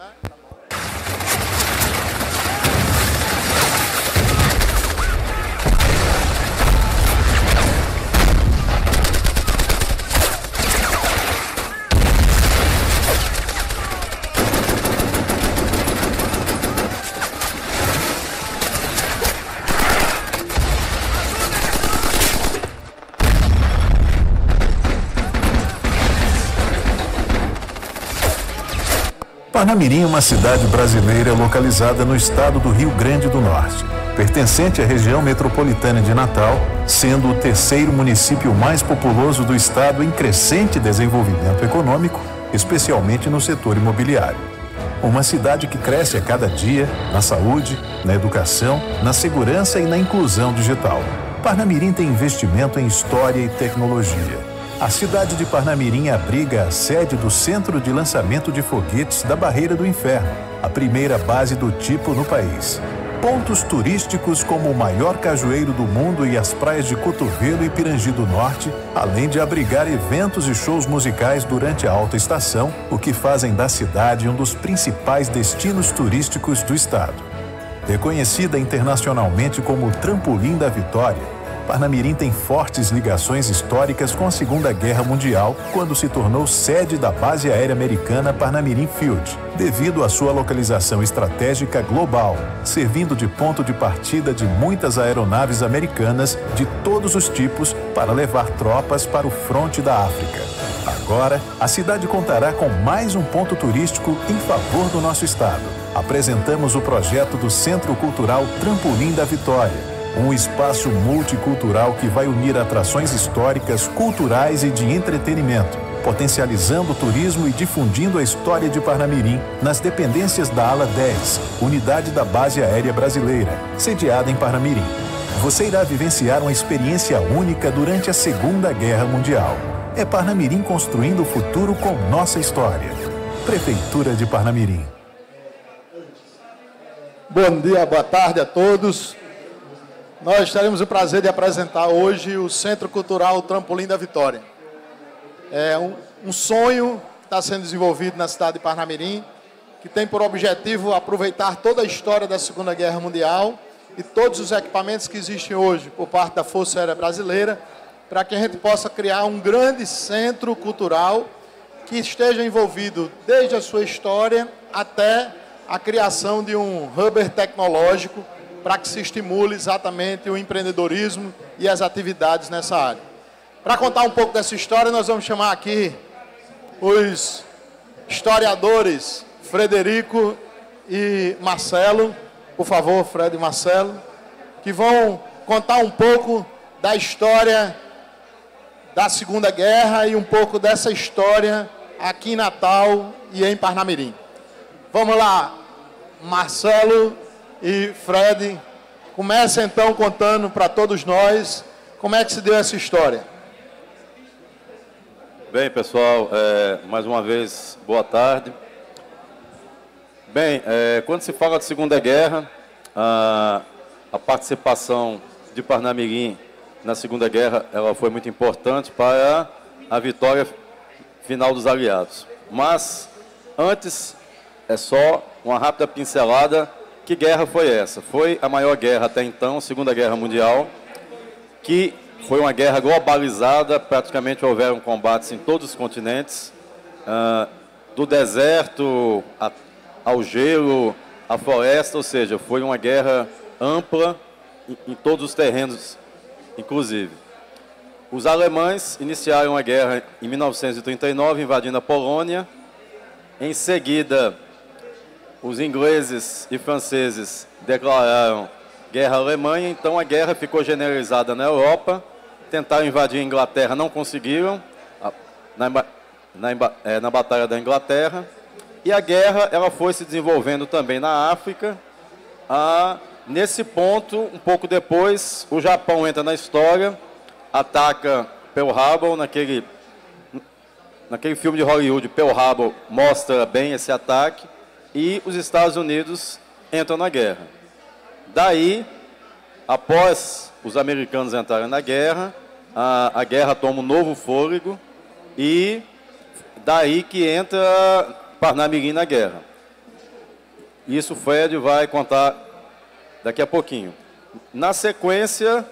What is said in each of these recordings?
¿Ah? Parnamirim é uma cidade brasileira localizada no estado do Rio Grande do Norte, pertencente à região metropolitana de Natal, sendo o terceiro município mais populoso do estado em crescente desenvolvimento econômico, especialmente no setor imobiliário. Uma cidade que cresce a cada dia na saúde, na educação, na segurança e na inclusão digital. Parnamirim tem investimento em história e tecnologia a cidade de Parnamirim abriga a sede do Centro de Lançamento de Foguetes da Barreira do Inferno, a primeira base do tipo no país. Pontos turísticos como o maior cajueiro do mundo e as praias de Cotovelo e Pirangi do Norte, além de abrigar eventos e shows musicais durante a alta estação, o que fazem da cidade um dos principais destinos turísticos do estado. Reconhecida internacionalmente como o trampolim da vitória, Parnamirim tem fortes ligações históricas com a Segunda Guerra Mundial, quando se tornou sede da base aérea americana Parnamirim Field, devido à sua localização estratégica global, servindo de ponto de partida de muitas aeronaves americanas de todos os tipos para levar tropas para o fronte da África. Agora, a cidade contará com mais um ponto turístico em favor do nosso estado. Apresentamos o projeto do Centro Cultural Trampolim da Vitória um espaço multicultural que vai unir atrações históricas, culturais e de entretenimento, potencializando o turismo e difundindo a história de Parnamirim nas dependências da Ala 10, unidade da Base Aérea Brasileira, sediada em Parnamirim. Você irá vivenciar uma experiência única durante a Segunda Guerra Mundial. É Parnamirim construindo o futuro com nossa história. Prefeitura de Parnamirim. Bom dia, boa tarde a todos. Nós teremos o prazer de apresentar hoje o Centro Cultural Trampolim da Vitória. É um, um sonho que está sendo desenvolvido na cidade de Parnamirim, que tem por objetivo aproveitar toda a história da Segunda Guerra Mundial e todos os equipamentos que existem hoje por parte da Força Aérea Brasileira, para que a gente possa criar um grande centro cultural que esteja envolvido desde a sua história até a criação de um hub tecnológico para que se estimule exatamente o empreendedorismo e as atividades nessa área. Para contar um pouco dessa história, nós vamos chamar aqui os historiadores Frederico e Marcelo, por favor, Fred e Marcelo, que vão contar um pouco da história da Segunda Guerra e um pouco dessa história aqui em Natal e em Parnamirim. Vamos lá, Marcelo e Fred, comece então contando para todos nós como é que se deu essa história. Bem, pessoal, é, mais uma vez, boa tarde. Bem, é, quando se fala de Segunda Guerra, a, a participação de Parnamirim na Segunda Guerra ela foi muito importante para a vitória final dos aliados. Mas, antes, é só uma rápida pincelada que guerra foi essa? Foi a maior guerra até então, Segunda Guerra Mundial, que foi uma guerra globalizada, praticamente houveram combates em todos os continentes, uh, do deserto a, ao gelo, à floresta, ou seja, foi uma guerra ampla em, em todos os terrenos, inclusive. Os alemães iniciaram a guerra em 1939, invadindo a Polônia. Em seguida, os ingleses e franceses declararam guerra à Alemanha, então a guerra ficou generalizada na Europa. Tentaram invadir a Inglaterra, não conseguiram, na, na, é, na Batalha da Inglaterra. E a guerra ela foi se desenvolvendo também na África. Ah, nesse ponto, um pouco depois, o Japão entra na história, ataca Pearl Harbor, naquele, naquele filme de Hollywood, Pearl Harbor mostra bem esse ataque e os Estados Unidos entram na guerra. Daí, após os americanos entrarem na guerra, a, a guerra toma um novo fôlego e daí que entra Parnamirim na guerra. Isso o Fred vai contar daqui a pouquinho. Na sequência,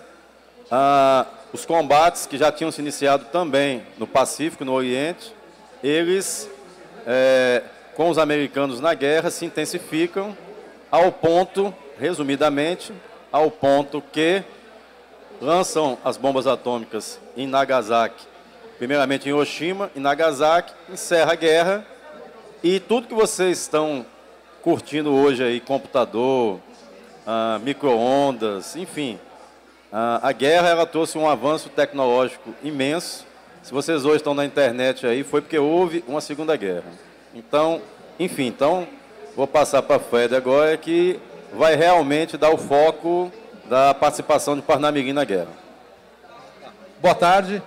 ah, os combates que já tinham se iniciado também no Pacífico, no Oriente, eles, é, com os americanos na guerra, se intensificam ao ponto, resumidamente, ao ponto que lançam as bombas atômicas em Nagasaki, primeiramente em Hiroshima, em Nagasaki, encerra a guerra e tudo que vocês estão curtindo hoje aí, computador, ah, micro-ondas, enfim, ah, a guerra ela trouxe um avanço tecnológico imenso. Se vocês hoje estão na internet aí, foi porque houve uma segunda guerra. Então, enfim, então vou passar para a Fred agora que vai realmente dar o foco da participação de Parnamirim na guerra. Boa tarde.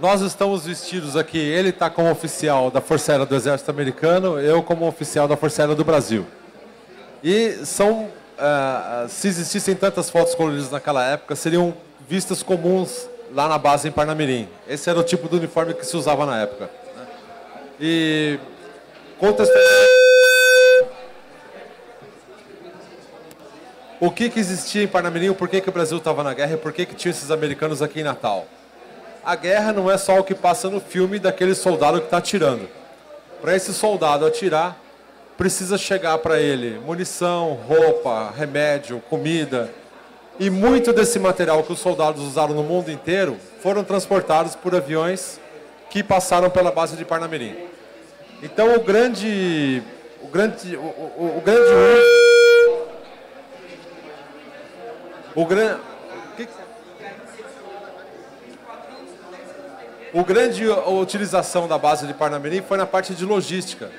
Nós estamos vestidos aqui, ele está como oficial da Força Aérea do Exército Americano, eu como oficial da Força Aérea do Brasil. E são uh, se existissem tantas fotos coloridas naquela época, seriam vistas comuns lá na base em Parnamirim. Esse era o tipo de uniforme que se usava na época. Né? E o que, que existia em Parnamirim, por que, que o Brasil estava na guerra e por que, que tinha esses americanos aqui em Natal. A guerra não é só o que passa no filme daquele soldado que está atirando. Para esse soldado atirar, precisa chegar para ele munição, roupa, remédio, comida. E muito desse material que os soldados usaram no mundo inteiro foram transportados por aviões que passaram pela base de Parnamirim. Então o grande o grande o, o, o grande o grande o grande utilização da base de Parnamirim foi na parte de logística.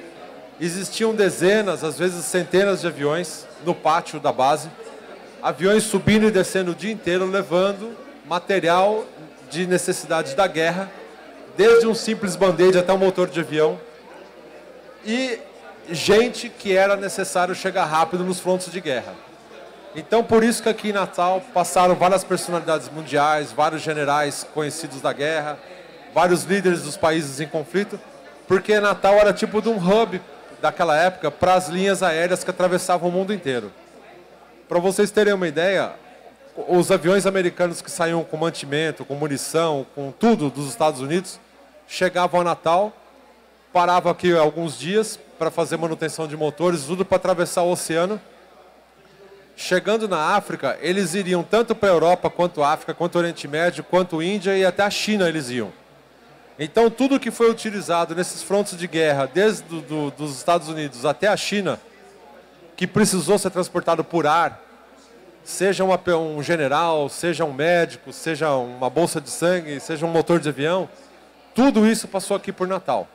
Existiam dezenas, às vezes centenas de aviões no pátio da base, aviões subindo e descendo o dia inteiro, levando material de necessidade da guerra, desde um simples band-aid até um motor de avião, e gente que era necessário chegar rápido nos frontos de guerra. Então, por isso que aqui em Natal passaram várias personalidades mundiais, vários generais conhecidos da guerra, vários líderes dos países em conflito, porque Natal era tipo de um hub daquela época para as linhas aéreas que atravessavam o mundo inteiro. Para vocês terem uma ideia, os aviões americanos que saíam com mantimento, com munição, com tudo dos Estados Unidos, chegavam a Natal, paravam aqui alguns dias para fazer manutenção de motores, tudo para atravessar o oceano. Chegando na África, eles iriam tanto para a Europa, quanto África, quanto Oriente Médio, quanto Índia e até a China eles iam. Então, tudo que foi utilizado nesses frontes de guerra, desde do, do, dos Estados Unidos até a China, que precisou ser transportado por ar, seja uma, um general, seja um médico, seja uma bolsa de sangue, seja um motor de avião, tudo isso passou aqui por Natal.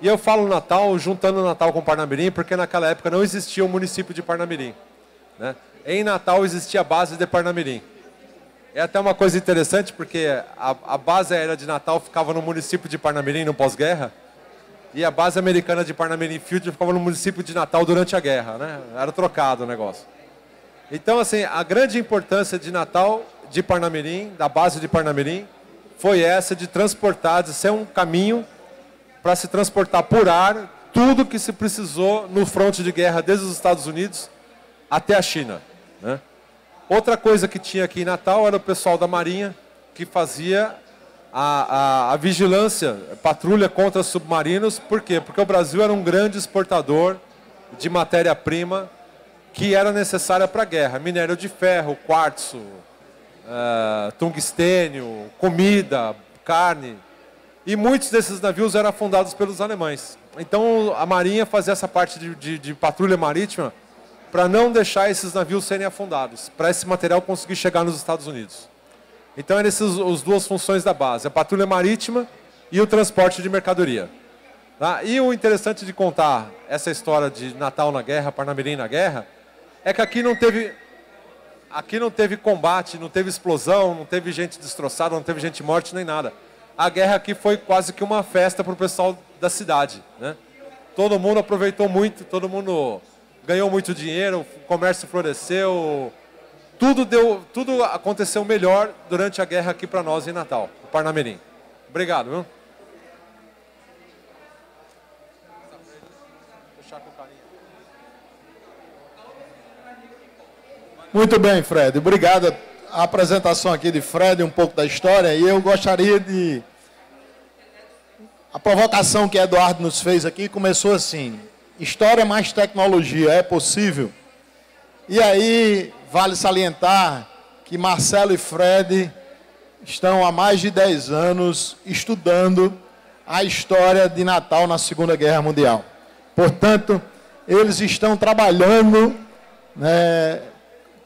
E eu falo Natal juntando Natal com Parnamirim, porque naquela época não existia o município de Parnamirim. Né? Em Natal existia a base de Parnamirim. É até uma coisa interessante, porque a, a base aérea de Natal ficava no município de Parnamirim, no pós-guerra, e a base americana de Parnamirim Field ficava no município de Natal durante a guerra, né? Era trocado o negócio. Então, assim, a grande importância de Natal, de Parnamirim, da base de Parnamirim, foi essa de transportar, de ser um caminho para se transportar por ar tudo que se precisou no fronte de guerra desde os Estados Unidos até a China. Né? Outra coisa que tinha aqui em Natal era o pessoal da Marinha, que fazia a, a, a vigilância, a patrulha contra submarinos. Por quê? Porque o Brasil era um grande exportador de matéria-prima que era necessária para a guerra. Minério de ferro, quartzo, uh, tungstênio, comida, carne. E muitos desses navios eram afundados pelos alemães. Então a Marinha fazia essa parte de, de, de patrulha marítima para não deixar esses navios serem afundados, para esse material conseguir chegar nos Estados Unidos. Então, eram essas as duas funções da base, a patrulha marítima e o transporte de mercadoria. Tá? E o interessante de contar essa história de Natal na guerra, Parnamirim na guerra, é que aqui não teve aqui não teve combate, não teve explosão, não teve gente destroçada, não teve gente morte nem nada. A guerra aqui foi quase que uma festa para o pessoal da cidade. Né? Todo mundo aproveitou muito, todo mundo ganhou muito dinheiro, o comércio floresceu, tudo deu, tudo aconteceu melhor durante a guerra aqui para nós em Natal, o Parnamirim. Obrigado, viu? Muito bem, Fred. Obrigado. A apresentação aqui de Fred, um pouco da história, e eu gostaria de. A provocação que Eduardo nos fez aqui começou assim: história mais tecnologia, é possível? E aí, vale salientar que Marcelo e Fred estão há mais de 10 anos estudando a história de Natal na Segunda Guerra Mundial. Portanto, eles estão trabalhando né,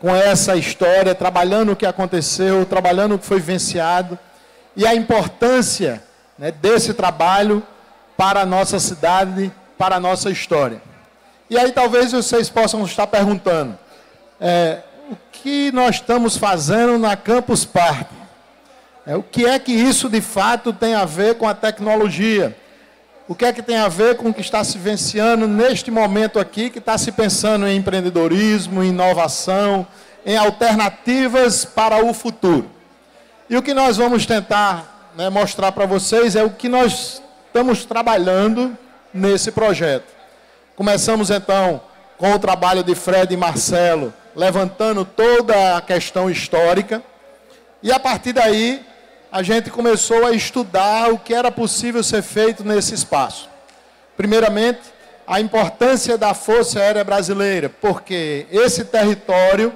com essa história, trabalhando o que aconteceu, trabalhando o que foi vivenciado e a importância né, desse trabalho para a nossa cidade, para a nossa história. E aí talvez vocês possam estar perguntando, é, o que nós estamos fazendo na Campus Party? É, o que é que isso de fato tem a ver com a tecnologia? O que é que tem a ver com o que está se vivenciando neste momento aqui, que está se pensando em empreendedorismo, em inovação, em alternativas para o futuro? E o que nós vamos tentar né, mostrar para vocês é o que nós estamos trabalhando nesse projeto. Começamos então com o trabalho de Fred e Marcelo, levantando toda a questão histórica, e a partir daí a gente começou a estudar o que era possível ser feito nesse espaço. Primeiramente, a importância da Força Aérea Brasileira, porque esse território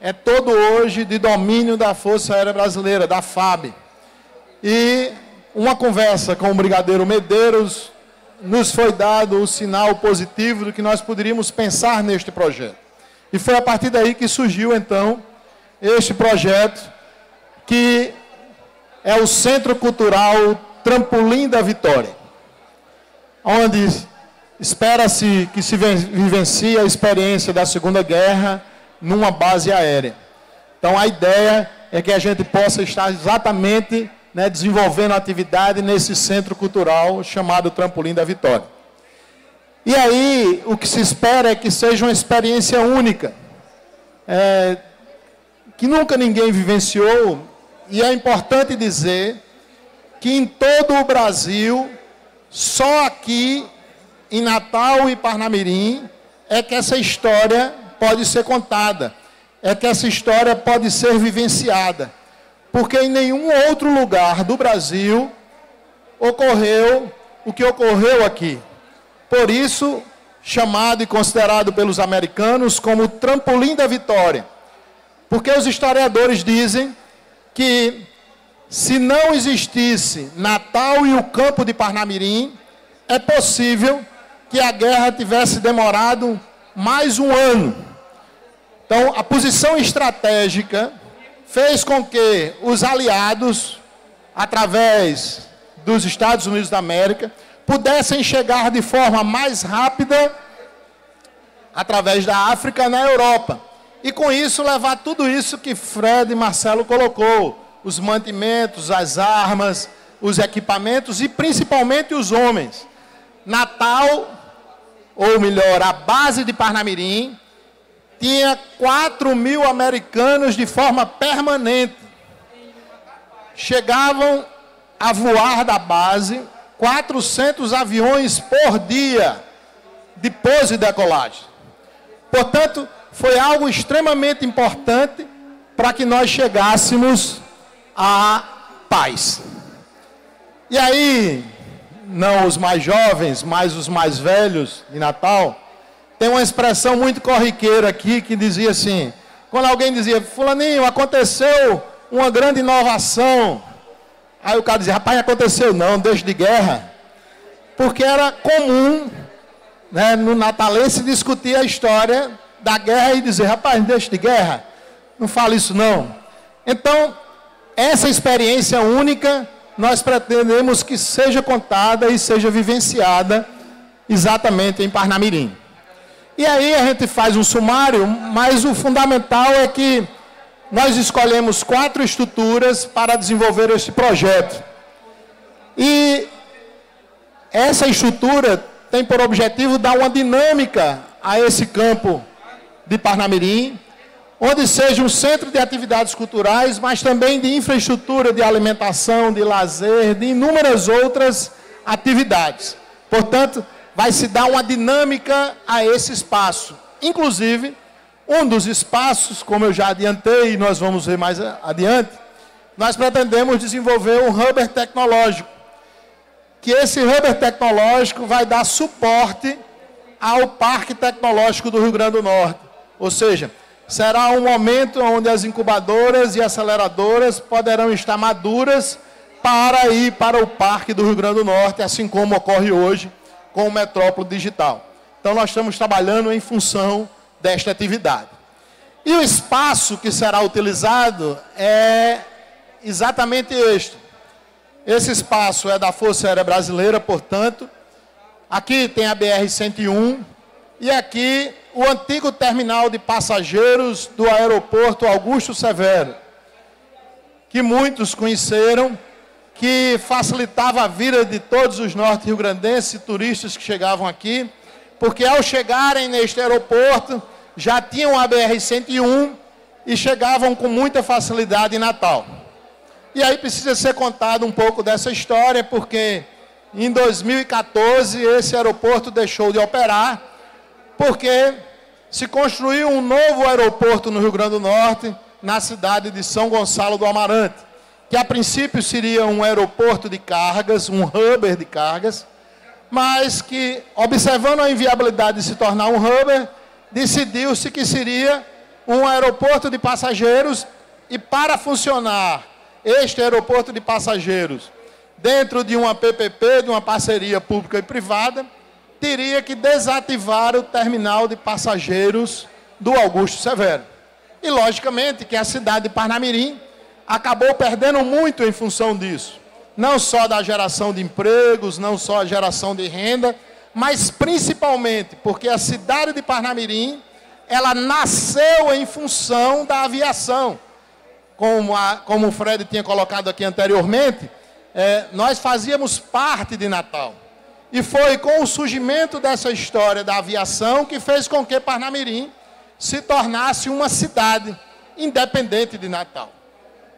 é todo hoje de domínio da Força Aérea Brasileira, da FAB. E uma conversa com o Brigadeiro Medeiros nos foi dado o sinal positivo do que nós poderíamos pensar neste projeto. E foi a partir daí que surgiu então este projeto que é o Centro Cultural Trampolim da Vitória, onde espera-se que se vivencie a experiência da Segunda Guerra numa base aérea. Então a ideia é que a gente possa estar exatamente né, desenvolvendo atividade nesse centro cultural chamado Trampolim da Vitória. E aí o que se espera é que seja uma experiência única, é, que nunca ninguém vivenciou e é importante dizer que em todo o Brasil, só aqui em Natal e Parnamirim, é que essa história pode ser contada, é que essa história pode ser vivenciada. Porque em nenhum outro lugar do Brasil ocorreu o que ocorreu aqui. Por isso, chamado e considerado pelos americanos como o trampolim da vitória. Porque os historiadores dizem que se não existisse Natal e o campo de Parnamirim, é possível que a guerra tivesse demorado mais um ano. Então, a posição estratégica fez com que os aliados, através dos Estados Unidos da América, pudessem chegar de forma mais rápida através da África na Europa e com isso levar tudo isso que Fred e Marcelo colocou: os mantimentos, as armas, os equipamentos e principalmente os homens. Natal, ou melhor, a base de Parnamirim, tinha 4 mil americanos de forma permanente. Chegavam a voar da base 400 aviões por dia de e decolagem. Portanto, foi algo extremamente importante para que nós chegássemos à paz. E aí, não os mais jovens, mas os mais velhos de Natal, tem uma expressão muito corriqueira aqui que dizia assim: quando alguém dizia, Fulaninho, aconteceu uma grande inovação. Aí o cara dizia, rapaz, aconteceu não, desde de guerra. Porque era comum né, no natalense discutir a história da guerra e dizer, rapaz, deixa de guerra, não fala isso não. Então, essa experiência única, nós pretendemos que seja contada e seja vivenciada exatamente em Parnamirim. E aí a gente faz um sumário, mas o fundamental é que nós escolhemos quatro estruturas para desenvolver este projeto. E essa estrutura tem por objetivo dar uma dinâmica a esse campo de Parnamirim, onde seja um centro de atividades culturais, mas também de infraestrutura de alimentação, de lazer, de inúmeras outras atividades. Portanto, vai se dar uma dinâmica a esse espaço, inclusive Um dos espaços, como eu já adiantei e nós vamos ver mais adiante, nós pretendemos desenvolver um hub tecnológico. Que esse hub tecnológico vai dar suporte ao Parque Tecnológico do Rio Grande do Norte. Ou seja, será um momento onde as incubadoras e aceleradoras poderão estar maduras para ir para o Parque do Rio Grande do Norte, assim como ocorre hoje com o Metrópole Digital. Então, nós estamos trabalhando em função desta atividade. E o espaço que será utilizado é exatamente este. Esse espaço é da Força Aérea Brasileira, portanto. Aqui tem a BR-101 e aqui o antigo terminal de passageiros do aeroporto Augusto Severo, que muitos conheceram, que facilitava a vida de todos os norte-riograndenses e turistas que chegavam aqui, porque ao chegarem neste aeroporto, já tinham a BR-101 e chegavam com muita facilidade em Natal. E aí precisa ser contado um pouco dessa história, porque em 2014 esse aeroporto deixou de operar, porque se construiu um novo aeroporto no Rio Grande do Norte, na cidade de São Gonçalo do Amarante, que a princípio seria um aeroporto de cargas, um hubber de cargas, mas que, observando a inviabilidade de se tornar um hubber, decidiu-se que seria um aeroporto de passageiros e para funcionar este aeroporto de passageiros dentro de uma PPP, de uma parceria pública e privada, teria que desativar o terminal de passageiros do Augusto Severo. E logicamente que a cidade de Parnamirim acabou perdendo muito em função disso. Não só da geração de empregos, não só a geração de renda, mas principalmente porque a cidade de Parnamirim, ela nasceu em função da aviação. Como, a, como o Fred tinha colocado aqui anteriormente, é, nós fazíamos parte de Natal. E foi com o surgimento dessa história da aviação que fez com que Parnamirim se tornasse uma cidade independente de Natal.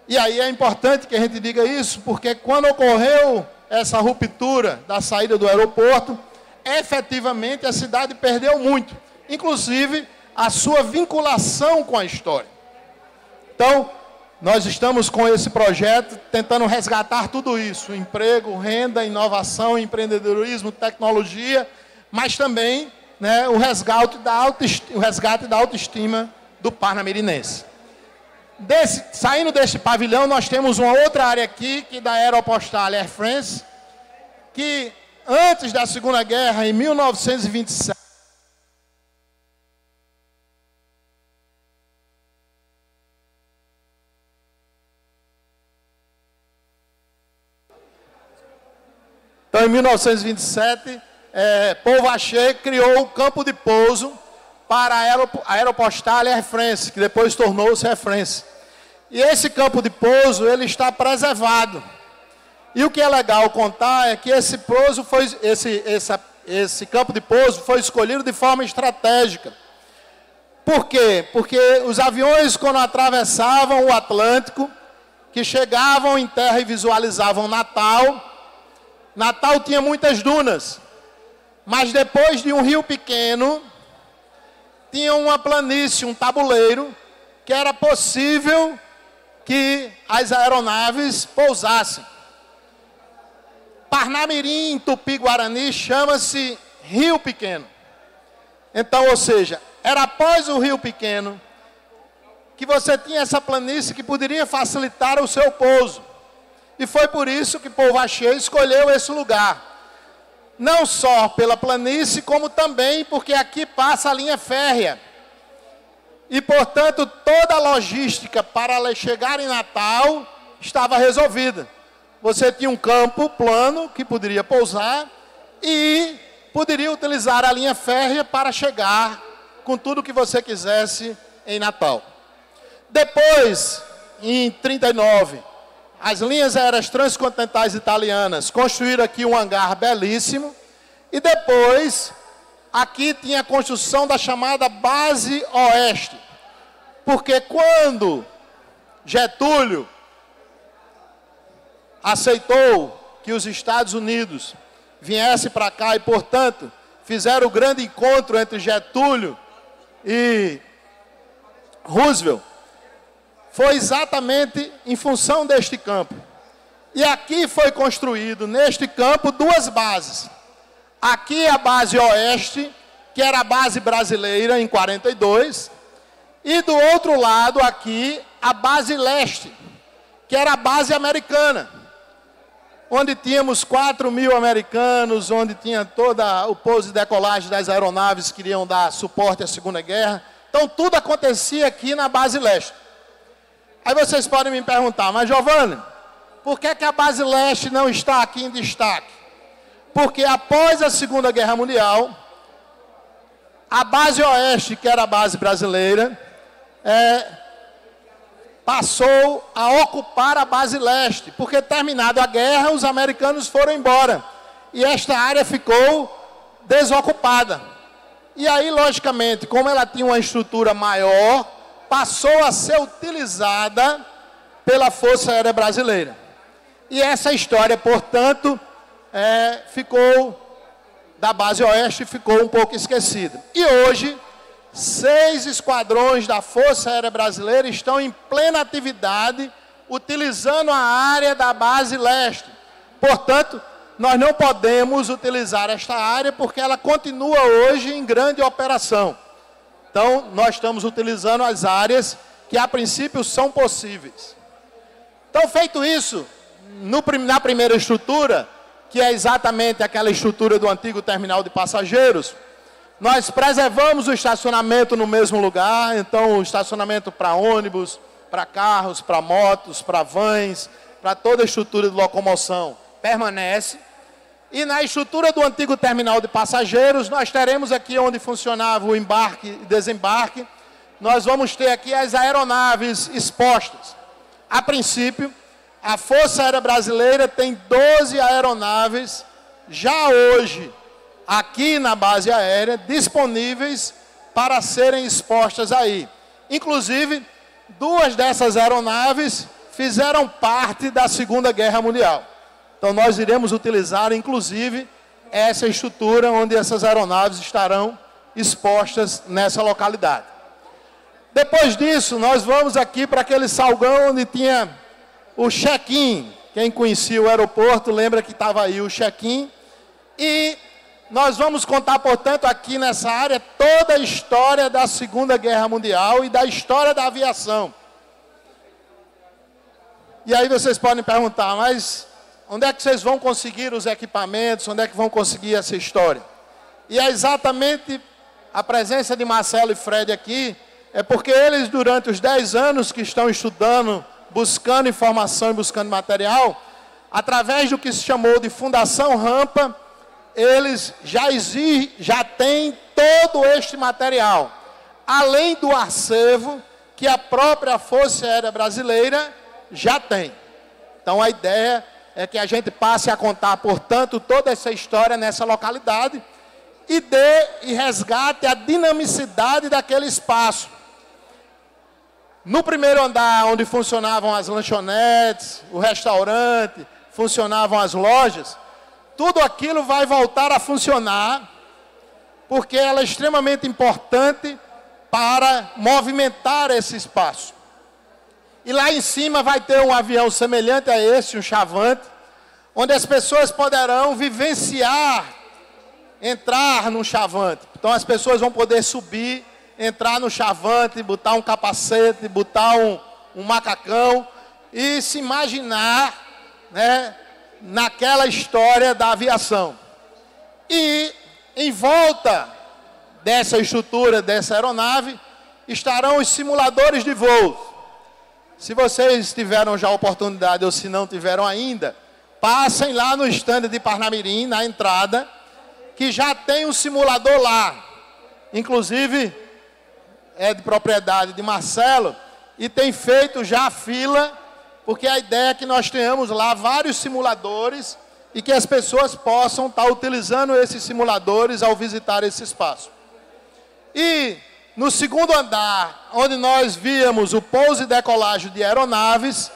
E aí é importante que a gente diga isso, porque quando ocorreu essa ruptura da saída do aeroporto, efetivamente a cidade perdeu muito, inclusive a sua vinculação com a história. Então, nós estamos com esse projeto tentando resgatar tudo isso: emprego, renda, inovação, empreendedorismo, tecnologia, mas também né, o, resgate da autoestima, o resgate da autoestima do parnamirinense. Desse, saindo deste pavilhão, nós temos uma outra área aqui, que da Aeropostal Air France, que antes da Segunda Guerra, em 1927, Então, em 1927, é, Paul Vacher criou o campo de pouso para a Aeropostal Air France, que depois tornou-se Air France. E esse campo de pouso, ele está preservado. E o que é legal contar é que esse pouso foi, esse, esse, esse campo de pouso foi escolhido de forma estratégica. Por quê? Porque os aviões, quando atravessavam o Atlântico, que chegavam em terra e visualizavam Natal, Natal tinha muitas dunas, mas depois de um rio pequeno, tinha uma planície, um tabuleiro, que era possível que as aeronaves pousassem. Parnamirim, Tupi-Guarani, chama-se Rio Pequeno. Então, ou seja, era após o Rio Pequeno que você tinha essa planície que poderia facilitar o seu pouso. E foi por isso que Pouvachê escolheu esse lugar. Não só pela planície, como também porque aqui passa a linha férrea. E, portanto, toda a logística para chegar em Natal estava resolvida. Você tinha um campo plano que poderia pousar e poderia utilizar a linha férrea para chegar com tudo que você quisesse em Natal. Depois, em 39, as linhas aéreas transcontinentais italianas construíram aqui um hangar belíssimo. E depois, aqui tinha a construção da chamada Base Oeste. Porque quando Getúlio aceitou que os Estados Unidos viessem para cá e, portanto, fizeram o grande encontro entre Getúlio e Roosevelt foi exatamente em função deste campo. E aqui foi construído, neste campo, duas bases. Aqui a base oeste, que era a base brasileira em 42, e do outro lado aqui a base leste, que era a base americana, onde tínhamos 4 mil americanos, onde tinha toda o pouso e decolagem das aeronaves que iriam dar suporte à Segunda Guerra. Então tudo acontecia aqui na base leste. Aí vocês podem me perguntar, mas Giovanni, por que, que a base leste não está aqui em destaque? Porque após a Segunda Guerra Mundial, a base oeste, que era a base brasileira, é, passou a ocupar a base leste, porque terminada a guerra, os americanos foram embora e esta área ficou desocupada. E aí, logicamente, como ela tinha uma estrutura maior, passou a ser utilizada pela Força Aérea Brasileira. E essa história, portanto, é, ficou da base oeste ficou um pouco esquecida. E hoje seis esquadrões da Força Aérea Brasileira estão em plena atividade, utilizando a área da base leste. Portanto, nós não podemos utilizar esta área porque ela continua hoje em grande operação. Então, nós estamos utilizando as áreas que a princípio são possíveis. Então, feito isso, no, na primeira estrutura, que é exatamente aquela estrutura do antigo terminal de passageiros, nós preservamos o estacionamento no mesmo lugar, então o estacionamento para ônibus, para carros, para motos, para vans, para toda a estrutura de locomoção permanece. E na estrutura do antigo terminal de passageiros, nós teremos aqui onde funcionava o embarque e desembarque, nós vamos ter aqui as aeronaves expostas. A princípio, a Força Aérea Brasileira tem 12 aeronaves já hoje aqui na base aérea disponíveis para serem expostas aí. Inclusive, duas dessas aeronaves fizeram parte da Segunda Guerra Mundial. Então, nós iremos utilizar, inclusive, essa estrutura onde essas aeronaves estarão expostas nessa localidade. Depois disso, nós vamos aqui para aquele salgão onde tinha o check-in. Quem conhecia o aeroporto lembra que estava aí o check-in. E nós vamos contar, portanto, aqui nessa área toda a história da Segunda Guerra Mundial e da história da aviação. E aí vocês podem perguntar, mas onde é que vocês vão conseguir os equipamentos? Onde é que vão conseguir essa história? E é exatamente a presença de Marcelo e Fred aqui, é porque eles, durante os 10 anos que estão estudando, buscando informação e buscando material, através do que se chamou de Fundação Rampa, eles já já têm todo este material, além do acervo que a própria Força Aérea Brasileira já tem. Então a ideia é que a gente passe a contar, portanto, toda essa história nessa localidade e dê e resgate a dinamicidade daquele espaço. No primeiro andar, onde funcionavam as lanchonetes, o restaurante, funcionavam as lojas, tudo aquilo vai voltar a funcionar, porque ela é extremamente importante para movimentar esse espaço. E lá em cima vai ter um avião semelhante a esse, um chavante, onde as pessoas poderão vivenciar, entrar no chavante. Então as pessoas vão poder subir, entrar no chavante, botar um capacete, botar um, um macacão e se imaginar, né, naquela história da aviação. E em volta dessa estrutura, dessa aeronave, estarão os simuladores de voo. Se vocês tiveram já a oportunidade ou se não tiveram ainda, passem lá no estande de Parnamirim, na entrada, que já tem um simulador lá. Inclusive, é de propriedade de Marcelo e tem feito já a fila porque a ideia é que nós tenhamos lá vários simuladores e que as pessoas possam estar utilizando esses simuladores ao visitar esse espaço. E no segundo andar, onde nós víamos o pouso e decolagem de aeronaves,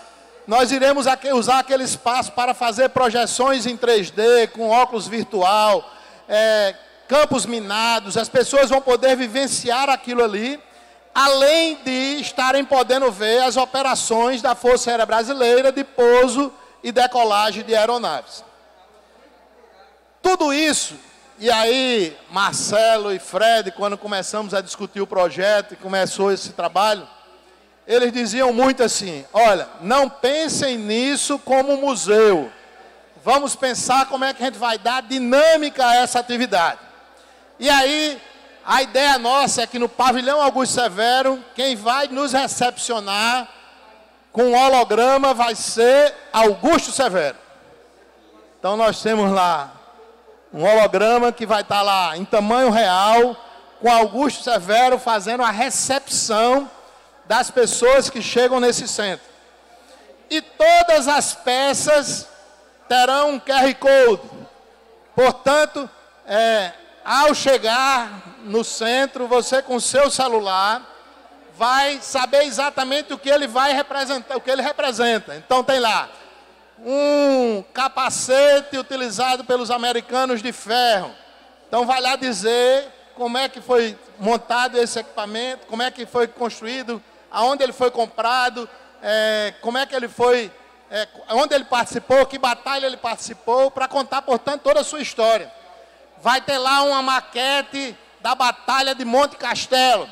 nós iremos usar aquele espaço para fazer projeções em 3D, com óculos virtual, é, campos minados, as pessoas vão poder vivenciar aquilo ali, além de estarem podendo ver as operações da Força Aérea Brasileira de pouso e decolagem de aeronaves. Tudo isso, e aí Marcelo e Fred, quando começamos a discutir o projeto e começou esse trabalho, eles diziam muito assim: olha, não pensem nisso como museu. Vamos pensar como é que a gente vai dar dinâmica a essa atividade. E aí, a ideia nossa é que no pavilhão Augusto Severo, quem vai nos recepcionar com holograma vai ser Augusto Severo. Então nós temos lá um holograma que vai estar lá em tamanho real, com Augusto Severo fazendo a recepção das pessoas que chegam nesse centro. E todas as peças terão um QR Code. Portanto, é, ao chegar no centro, você com seu celular vai saber exatamente o que ele vai representar, o que ele representa. Então tem lá um capacete utilizado pelos americanos de ferro. Então vai lá dizer como é que foi montado esse equipamento, como é que foi construído, aonde ele foi comprado, é, como é que ele foi, é, onde ele participou, que batalha ele participou, para contar, portanto, toda a sua história. Vai ter lá uma maquete da Batalha de Monte Castelo.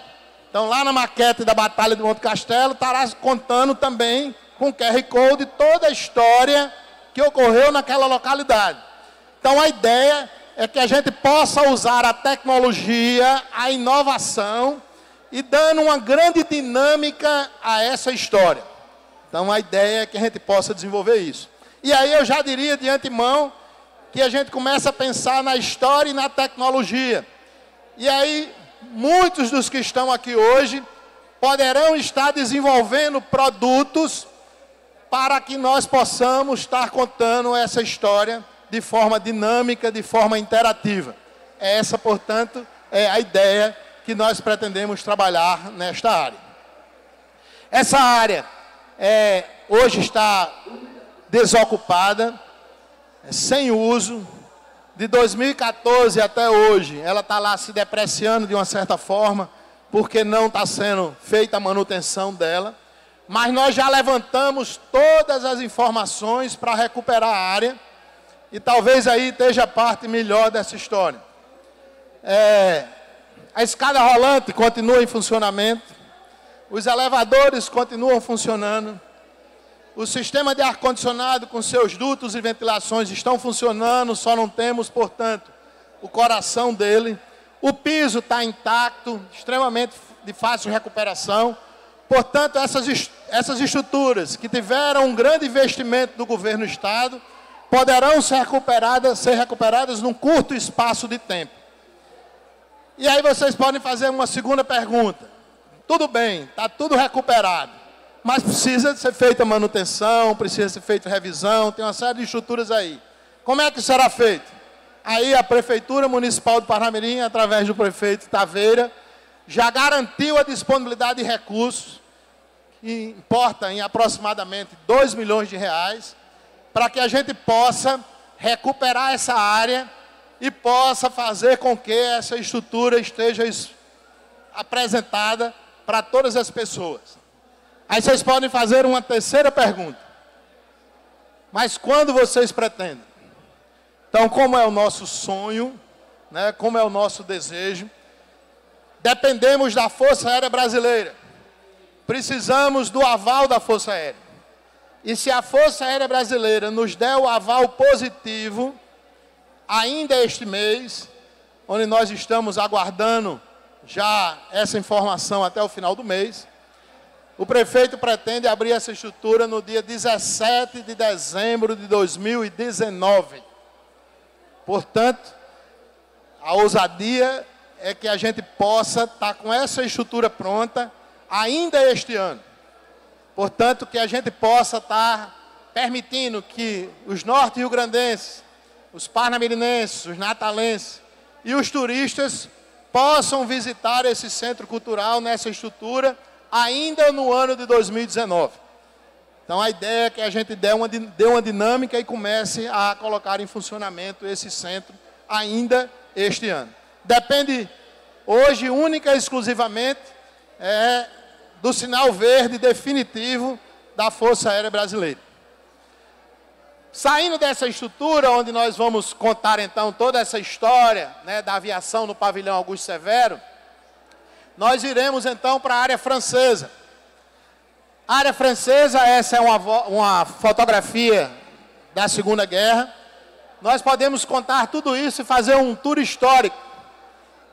Então, lá na maquete da Batalha de Monte Castelo, estará contando também com QR Code toda a história que ocorreu naquela localidade. Então, a ideia é que a gente possa usar a tecnologia, a inovação e dando uma grande dinâmica a essa história. Então, a ideia é que a gente possa desenvolver isso. E aí eu já diria de antemão que a gente começa a pensar na história e na tecnologia. E aí muitos dos que estão aqui hoje poderão estar desenvolvendo produtos para que nós possamos estar contando essa história de forma dinâmica, de forma interativa. Essa, portanto, é a ideia que nós pretendemos trabalhar nesta área. Essa área é, hoje está desocupada, é, sem uso, de 2014 até hoje, ela está lá se depreciando de uma certa forma, porque não está sendo feita a manutenção dela. Mas nós já levantamos todas as informações para recuperar a área. E talvez aí esteja a parte melhor dessa história. É, a escada rolante continua em funcionamento. Os elevadores continuam funcionando. O sistema de ar-condicionado com seus dutos e ventilações estão funcionando, só não temos, portanto, o coração dele. O piso está intacto, extremamente de fácil recuperação. Portanto, essas, essas estruturas que tiveram um grande investimento do governo do Estado poderão ser recuperadas, ser recuperadas num curto espaço de tempo. E aí vocês podem fazer uma segunda pergunta. Tudo bem, está tudo recuperado mas precisa ser feita manutenção, precisa ser feita revisão, tem uma série de estruturas aí. Como é que será feito? Aí a Prefeitura Municipal de Parnamirim, através do prefeito Taveira, já garantiu a disponibilidade de recursos, importa em aproximadamente 2 milhões de reais, para que a gente possa recuperar essa área e possa fazer com que essa estrutura esteja apresentada para todas as pessoas. Aí vocês podem fazer uma terceira pergunta. Mas quando vocês pretendem? Então, como é o nosso sonho, né, como é o nosso desejo, dependemos da Força Aérea Brasileira. Precisamos do aval da Força Aérea. E se a Força Aérea Brasileira nos der o aval positivo, ainda este mês, onde nós estamos aguardando já essa informação até o final do mês, o prefeito pretende abrir essa estrutura no dia 17 de dezembro de 2019. Portanto, a ousadia é que a gente possa estar com essa estrutura pronta ainda este ano. Portanto, que a gente possa estar permitindo que os norte-riograndenses, os parnamirinenses, os natalenses e os turistas possam visitar esse centro cultural nessa estrutura ainda no ano de 2019. Então a ideia é que a gente dê uma, dê uma dinâmica e comece a colocar em funcionamento esse centro ainda este ano. Depende hoje única e exclusivamente é, do sinal verde definitivo da Força Aérea Brasileira. Saindo dessa estrutura, onde nós vamos contar então toda essa história né, da aviação no pavilhão Augusto Severo, nós iremos então para a área francesa. A área francesa, essa é uma, uma fotografia da Segunda Guerra. Nós podemos contar tudo isso e fazer um tour histórico.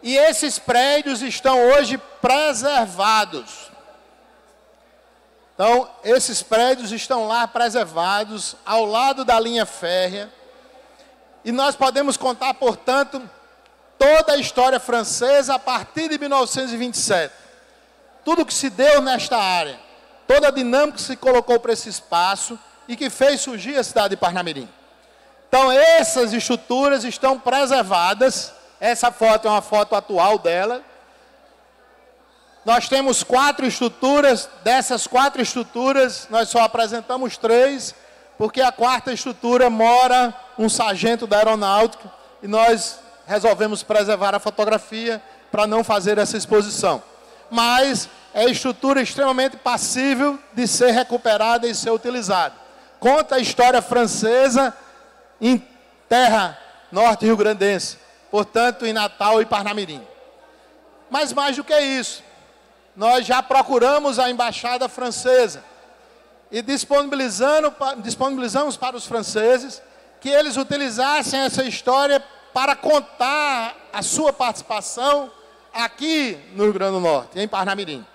E esses prédios estão hoje preservados. Então, esses prédios estão lá preservados, ao lado da linha férrea. E nós podemos contar, portanto, toda a história francesa a partir de 1927. Tudo que se deu nesta área, toda a dinâmica que se colocou para esse espaço e que fez surgir a cidade de Parnamirim. Então, essas estruturas estão preservadas. Essa foto é uma foto atual dela. Nós temos quatro estruturas, dessas quatro estruturas, nós só apresentamos três, porque a quarta estrutura mora um sargento da aeronáutica e nós resolvemos preservar a fotografia para não fazer essa exposição. Mas é estrutura extremamente passível de ser recuperada e ser utilizada. Conta a história francesa em terra norte rio-grandense, portanto em Natal e Parnamirim. Mas mais do que isso, nós já procuramos a embaixada francesa e disponibilizando, disponibilizamos para os franceses que eles utilizassem essa história para contar a sua participação aqui no Rio Grande do Norte, em Parnamirim.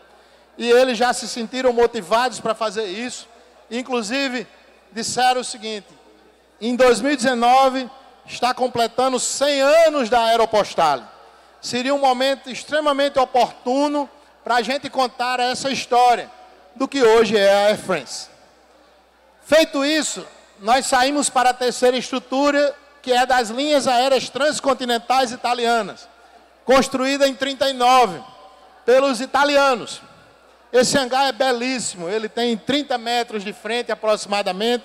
E eles já se sentiram motivados para fazer isso. Inclusive, disseram o seguinte: em 2019 está completando 100 anos da Aeropostale. Seria um momento extremamente oportuno para a gente contar essa história do que hoje é a Air France. Feito isso, nós saímos para a terceira estrutura, que é das linhas aéreas transcontinentais italianas, construída em 39 pelos italianos. Esse hangar é belíssimo, ele tem 30 metros de frente aproximadamente,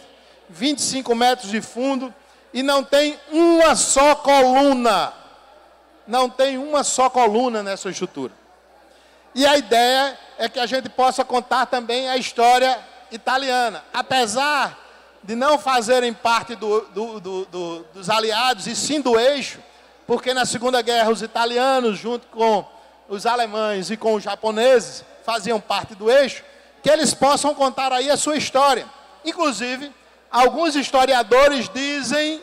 25 metros de fundo e não tem uma só coluna. Não tem uma só coluna nessa estrutura. E a ideia é que a gente possa contar também a história italiana. Apesar de não fazerem parte do, do, do, dos aliados e sim do eixo, porque na Segunda Guerra os italianos, junto com os alemães e com os japoneses, faziam parte do eixo, que eles possam contar aí a sua história. Inclusive, alguns historiadores dizem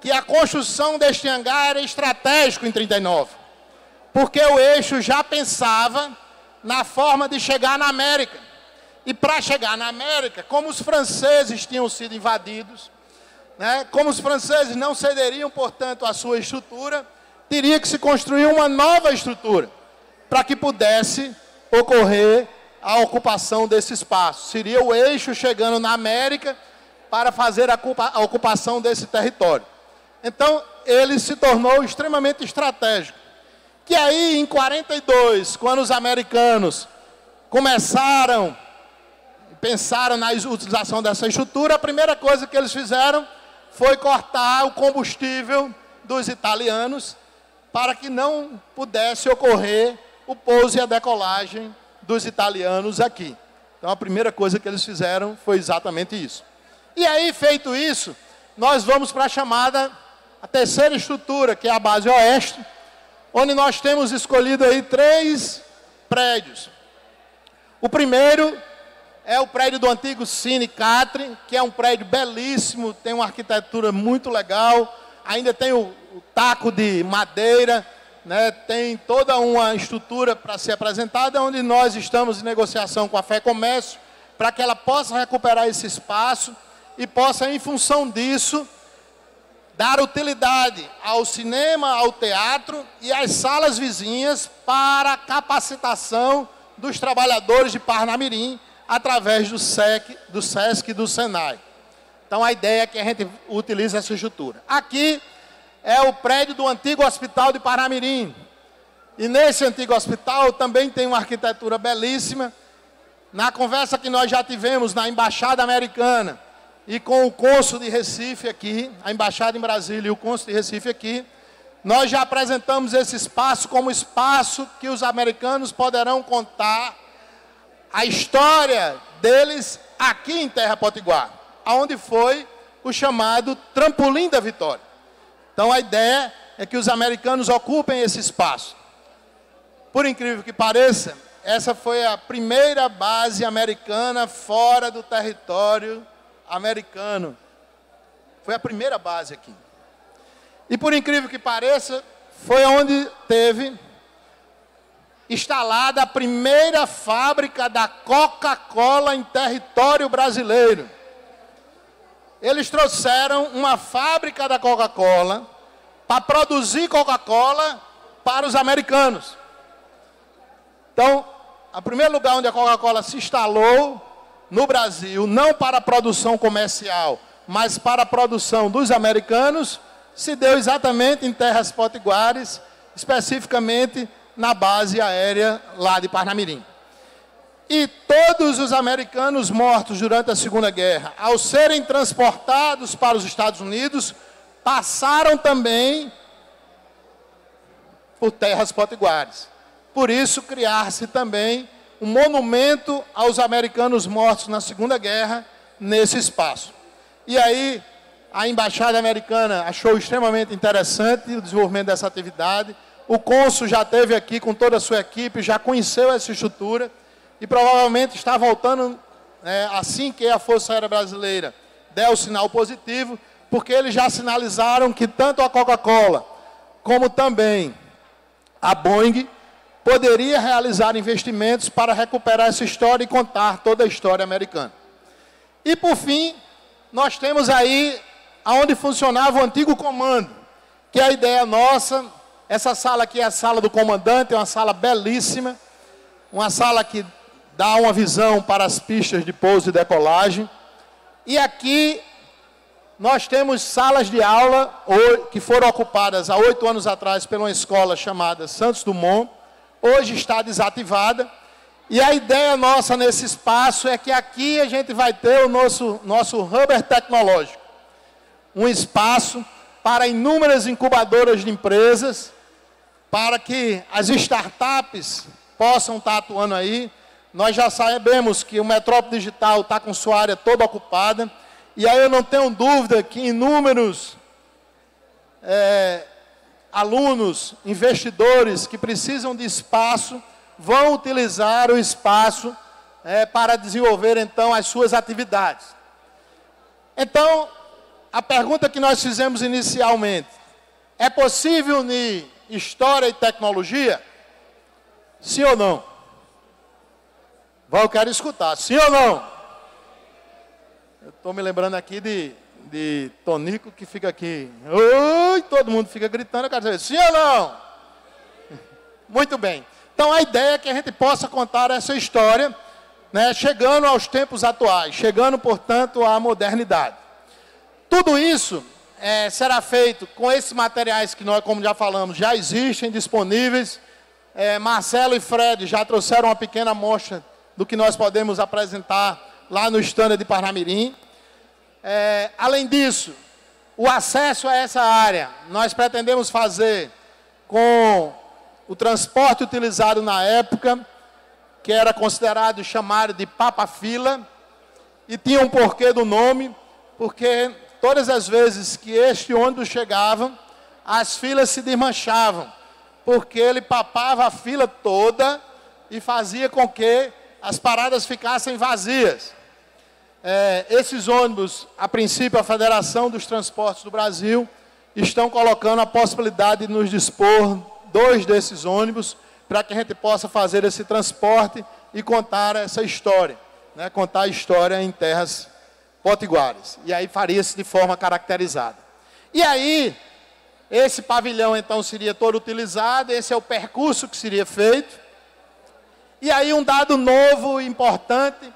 que a construção deste hangar era estratégico em 39 porque o eixo já pensava na forma de chegar na América. E para chegar na América, como os franceses tinham sido invadidos, né, como os franceses não cederiam, portanto, a sua estrutura, teria que se construir uma nova estrutura para que pudesse ocorrer a ocupação desse espaço. Seria o eixo chegando na América para fazer a ocupação desse território. Então, ele se tornou extremamente estratégico. Que aí, em 42, quando os americanos começaram, pensaram na utilização dessa estrutura, a primeira coisa que eles fizeram foi cortar o combustível dos italianos para que não pudesse ocorrer o pouso e a decolagem dos italianos aqui. Então a primeira coisa que eles fizeram foi exatamente isso. E aí, feito isso, nós vamos para a chamada, a terceira estrutura, que é a base oeste, onde nós temos escolhido aí três prédios. O primeiro é o prédio do antigo Cine Catre, que é um prédio belíssimo, tem uma arquitetura muito legal, ainda tem o, o taco de madeira, né, tem toda uma estrutura para ser apresentada, onde nós estamos em negociação com a Fé Comércio, para que ela possa recuperar esse espaço e possa, em função disso, dar utilidade ao cinema, ao teatro e às salas vizinhas para capacitação dos trabalhadores de Parnamirim através do SEC, do SESC e do SENAI. Então a ideia é que a gente utilize essa estrutura. Aqui é o prédio do antigo hospital de Parnamirim. E nesse antigo hospital também tem uma arquitetura belíssima. Na conversa que nós já tivemos na Embaixada Americana, e com o cônsul de Recife aqui, a embaixada em Brasília e o cônsul de Recife aqui, nós já apresentamos esse espaço como espaço que os americanos poderão contar a história deles aqui em Terra Potiguar, aonde foi o chamado trampolim da vitória. Então a ideia é que os americanos ocupem esse espaço. Por incrível que pareça, essa foi a primeira base americana fora do território americano. Foi a primeira base aqui. E por incrível que pareça, foi onde teve instalada a primeira fábrica da Coca-Cola em território brasileiro. Eles trouxeram uma fábrica da Coca-Cola para produzir Coca-Cola para os americanos. Então, o primeiro lugar onde a Coca-Cola se instalou no Brasil, não para a produção comercial, mas para a produção dos americanos, se deu exatamente em terras potiguares, especificamente na base aérea lá de Parnamirim. E todos os americanos mortos durante a Segunda Guerra, ao serem transportados para os Estados Unidos, passaram também por terras potiguares. Por isso, criar-se também um monumento aos americanos mortos na Segunda Guerra nesse espaço. E aí, a embaixada americana achou extremamente interessante o desenvolvimento dessa atividade. O cônsul já esteve aqui com toda a sua equipe, já conheceu essa estrutura e provavelmente está voltando é, assim que a Força Aérea Brasileira der o sinal positivo, porque eles já sinalizaram que tanto a Coca-Cola como também a Boeing poderia realizar investimentos para recuperar essa história e contar toda a história americana. E por fim, nós temos aí aonde funcionava o antigo comando, que é a ideia nossa. Essa sala aqui é a sala do comandante, é uma sala belíssima, uma sala que dá uma visão para as pistas de pouso e decolagem. E aqui nós temos salas de aula que foram ocupadas há oito anos atrás por uma escola chamada Santos Dumont, hoje está desativada. E a ideia nossa nesse espaço é que aqui a gente vai ter o nosso, nosso hub tecnológico um espaço para inúmeras incubadoras de empresas, para que as startups possam estar atuando aí. Nós já sabemos que o Metrópole Digital está com sua área toda ocupada, e aí eu não tenho dúvida que inúmeros é, alunos, investidores que precisam de espaço, vão utilizar o espaço é, para desenvolver então as suas atividades. Então, a pergunta que nós fizemos inicialmente: é possível unir história e tecnologia? Sim ou não? Vai, eu quero escutar. Sim ou não? Estou me lembrando aqui de, de Tonico que fica aqui. Oi, todo mundo fica gritando. Eu quero saber, sim ou não? Muito bem. Então a ideia é que a gente possa contar essa história, né, chegando aos tempos atuais, chegando, portanto, à modernidade. Tudo isso é, será feito com esses materiais que nós, como já falamos, já existem disponíveis. É, Marcelo e Fred já trouxeram uma pequena amostra do que nós podemos apresentar lá no stand de Parnamirim. É, além disso, o acesso a essa área nós pretendemos fazer com o transporte utilizado na época, que era considerado chamado de papa-fila, e tinha um porquê do nome, porque todas as vezes que este ônibus chegava, as filas se desmanchavam, porque ele papava a fila toda e fazia com que as paradas ficassem vazias. É, esses ônibus, a princípio, a Federação dos Transportes do Brasil estão colocando a possibilidade de nos dispor dois desses ônibus para que a gente possa fazer esse transporte e contar essa história, né? contar a história em terras potiguares. E aí faria-se de forma caracterizada. E aí, esse pavilhão então seria todo utilizado, esse é o percurso que seria feito. E aí um dado novo, importante,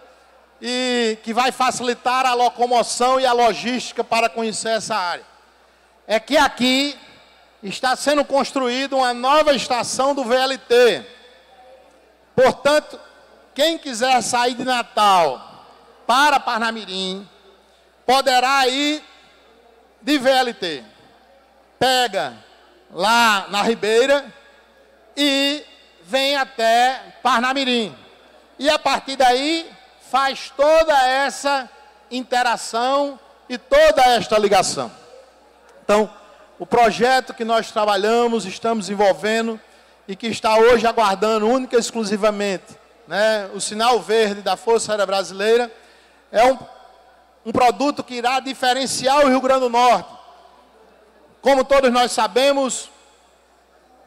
e que vai facilitar a locomoção e a logística para conhecer essa área. É que aqui está sendo construída uma nova estação do VLT. Portanto, quem quiser sair de Natal para Parnamirim, poderá ir de VLT. Pega lá na Ribeira e vem até Parnamirim. E a partir daí faz toda essa interação e toda esta ligação. Então, o projeto que nós trabalhamos, estamos envolvendo e que está hoje aguardando única e exclusivamente né, o sinal verde da Força Aérea Brasileira, é um, um produto que irá diferenciar o Rio Grande do Norte. Como todos nós sabemos,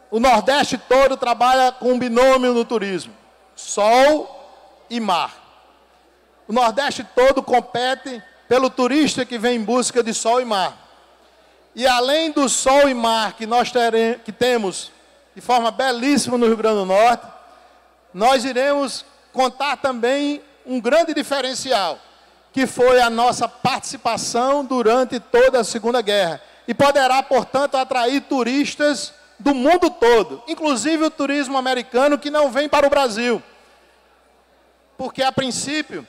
o Nordeste todo trabalha com um binômio no turismo: sol e mar. O Nordeste todo compete pelo turista que vem em busca de sol e mar. E além do sol e mar que nós teremos, que temos de forma belíssima no Rio Grande do Norte, nós iremos contar também um grande diferencial, que foi a nossa participação durante toda a Segunda Guerra. E poderá, portanto, atrair turistas do mundo todo, inclusive o turismo americano que não vem para o Brasil. Porque, a princípio,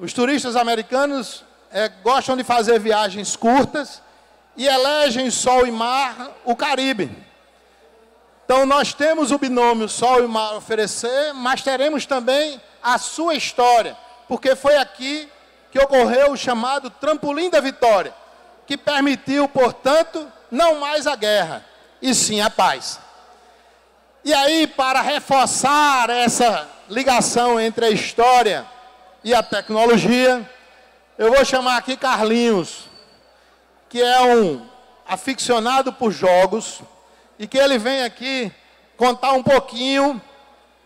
os turistas americanos é, gostam de fazer viagens curtas e elegem sol e mar o Caribe. Então nós temos o binômio Sol e Mar oferecer, mas teremos também a sua história, porque foi aqui que ocorreu o chamado trampolim da vitória, que permitiu, portanto, não mais a guerra, e sim a paz. E aí, para reforçar essa ligação entre a história e a tecnologia, eu vou chamar aqui Carlinhos, que é um aficionado por jogos, e que ele vem aqui contar um pouquinho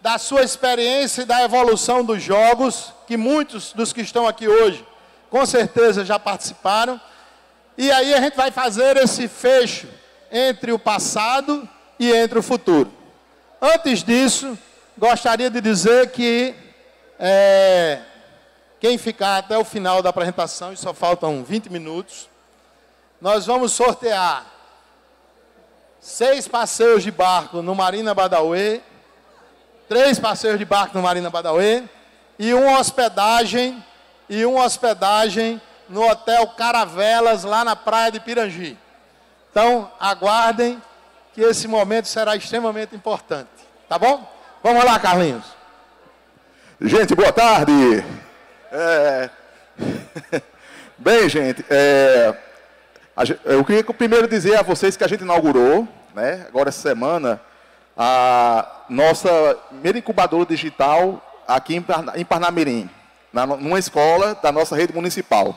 da sua experiência e da evolução dos jogos, que muitos dos que estão aqui hoje com certeza já participaram. E aí a gente vai fazer esse fecho entre o passado e entre o futuro. Antes disso, gostaria de dizer que é, quem ficar até o final da apresentação, e só faltam 20 minutos, nós vamos sortear seis passeios de barco no Marina Badauê, três passeios de barco no Marina Badauê e uma hospedagem e uma hospedagem no Hotel Caravelas lá na praia de Pirangi. Então, aguardem que esse momento será extremamente importante, tá bom? Vamos lá, Carlinhos. Gente, boa tarde. É... Bem, gente, é... Eu queria primeiro dizer a vocês que a gente inaugurou, né, agora essa semana, a nossa primeira incubadora digital aqui em Parnamirim, na, numa escola da nossa rede municipal.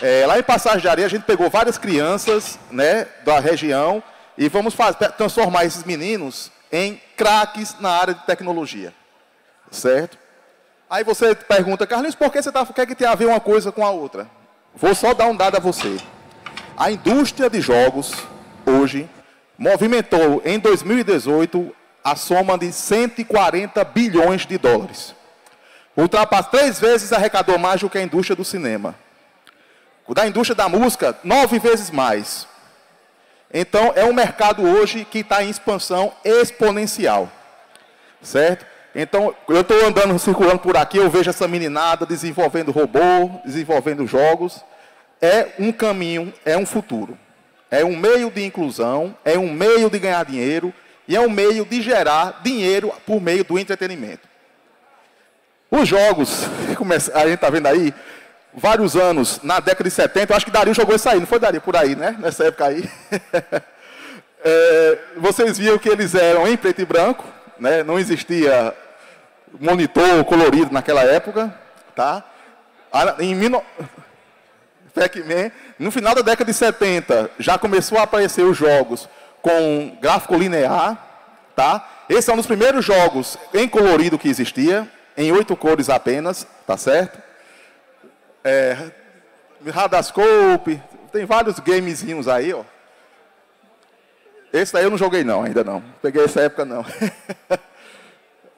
É, lá em Passagem de Areia, a gente pegou várias crianças né, da região e vamos transformar esses meninos em craques na área de tecnologia. Certo? Aí você pergunta, Carlinhos, por que você tá, quer que tenha a ver uma coisa com a outra? Vou só dar um dado a você. A indústria de jogos, hoje, movimentou em 2018 a soma de 140 bilhões de dólares. Ultrapassou três vezes arrecadou mais do que a indústria do cinema. O da indústria da música, nove vezes mais. Então, é um mercado hoje que está em expansão exponencial. Certo? Então, eu estou andando, circulando por aqui, eu vejo essa meninada desenvolvendo robô, desenvolvendo jogos é um caminho, é um futuro. É um meio de inclusão, é um meio de ganhar dinheiro e é um meio de gerar dinheiro por meio do entretenimento. Os jogos, a gente está vendo aí, vários anos, na década de 70, eu acho que Dario jogou isso aí, não foi Dario por aí, né? Nessa época aí. é, vocês viram que eles eram em preto e branco, né? não existia monitor colorido naquela época, tá? Em, Pac-Man. No final da década de 70, já começou a aparecer os jogos com gráfico linear, tá? Esse é um dos primeiros jogos em colorido que existia, em oito cores apenas, tá certo? É, Radascope, tem vários gamezinhos aí, ó. Esse daí eu não joguei não, ainda não. Peguei essa época não.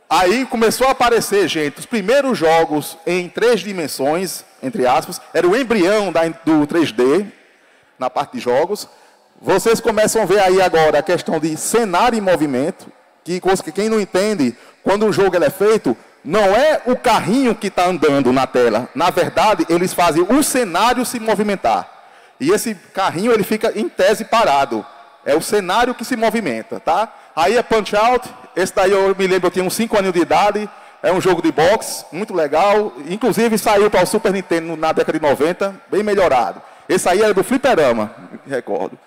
Aí começou a aparecer, gente, os primeiros jogos em três dimensões, entre aspas, era o embrião da, do 3D, na parte de jogos. Vocês começam a ver aí agora a questão de cenário em movimento, que quem não entende, quando um jogo é feito, não é o carrinho que está andando na tela. Na verdade, eles fazem o cenário se movimentar. E esse carrinho ele fica em tese parado. É o cenário que se movimenta, tá? Aí é Punch Out. Esse daí eu me lembro, eu tinha uns 5 anos de idade. É um jogo de boxe, muito legal. Inclusive saiu para o Super Nintendo na década de 90, bem melhorado. Esse aí era do Fliperama, me recordo.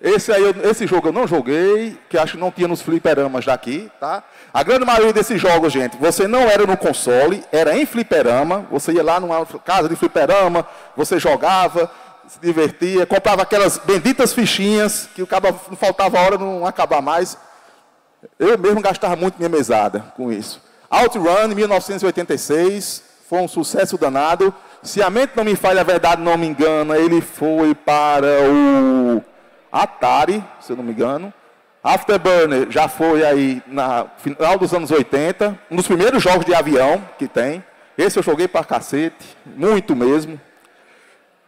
Esse, aí, esse jogo eu não joguei, que acho que não tinha nos fliperamas daqui, tá? A grande maioria desses jogos, gente, você não era no console, era em fliperama. Você ia lá numa casa de fliperama, você jogava, se divertia, comprava aquelas benditas fichinhas, que o cara não faltava hora não acabar mais. Eu mesmo gastava muito minha mesada com isso. Outrun, 1986, foi um sucesso danado. Se a mente não me falha, a verdade não me engana, ele foi para o Atari, se eu não me engano. Afterburner já foi aí na final dos anos 80, um dos primeiros jogos de avião que tem. Esse eu joguei para cacete, muito mesmo.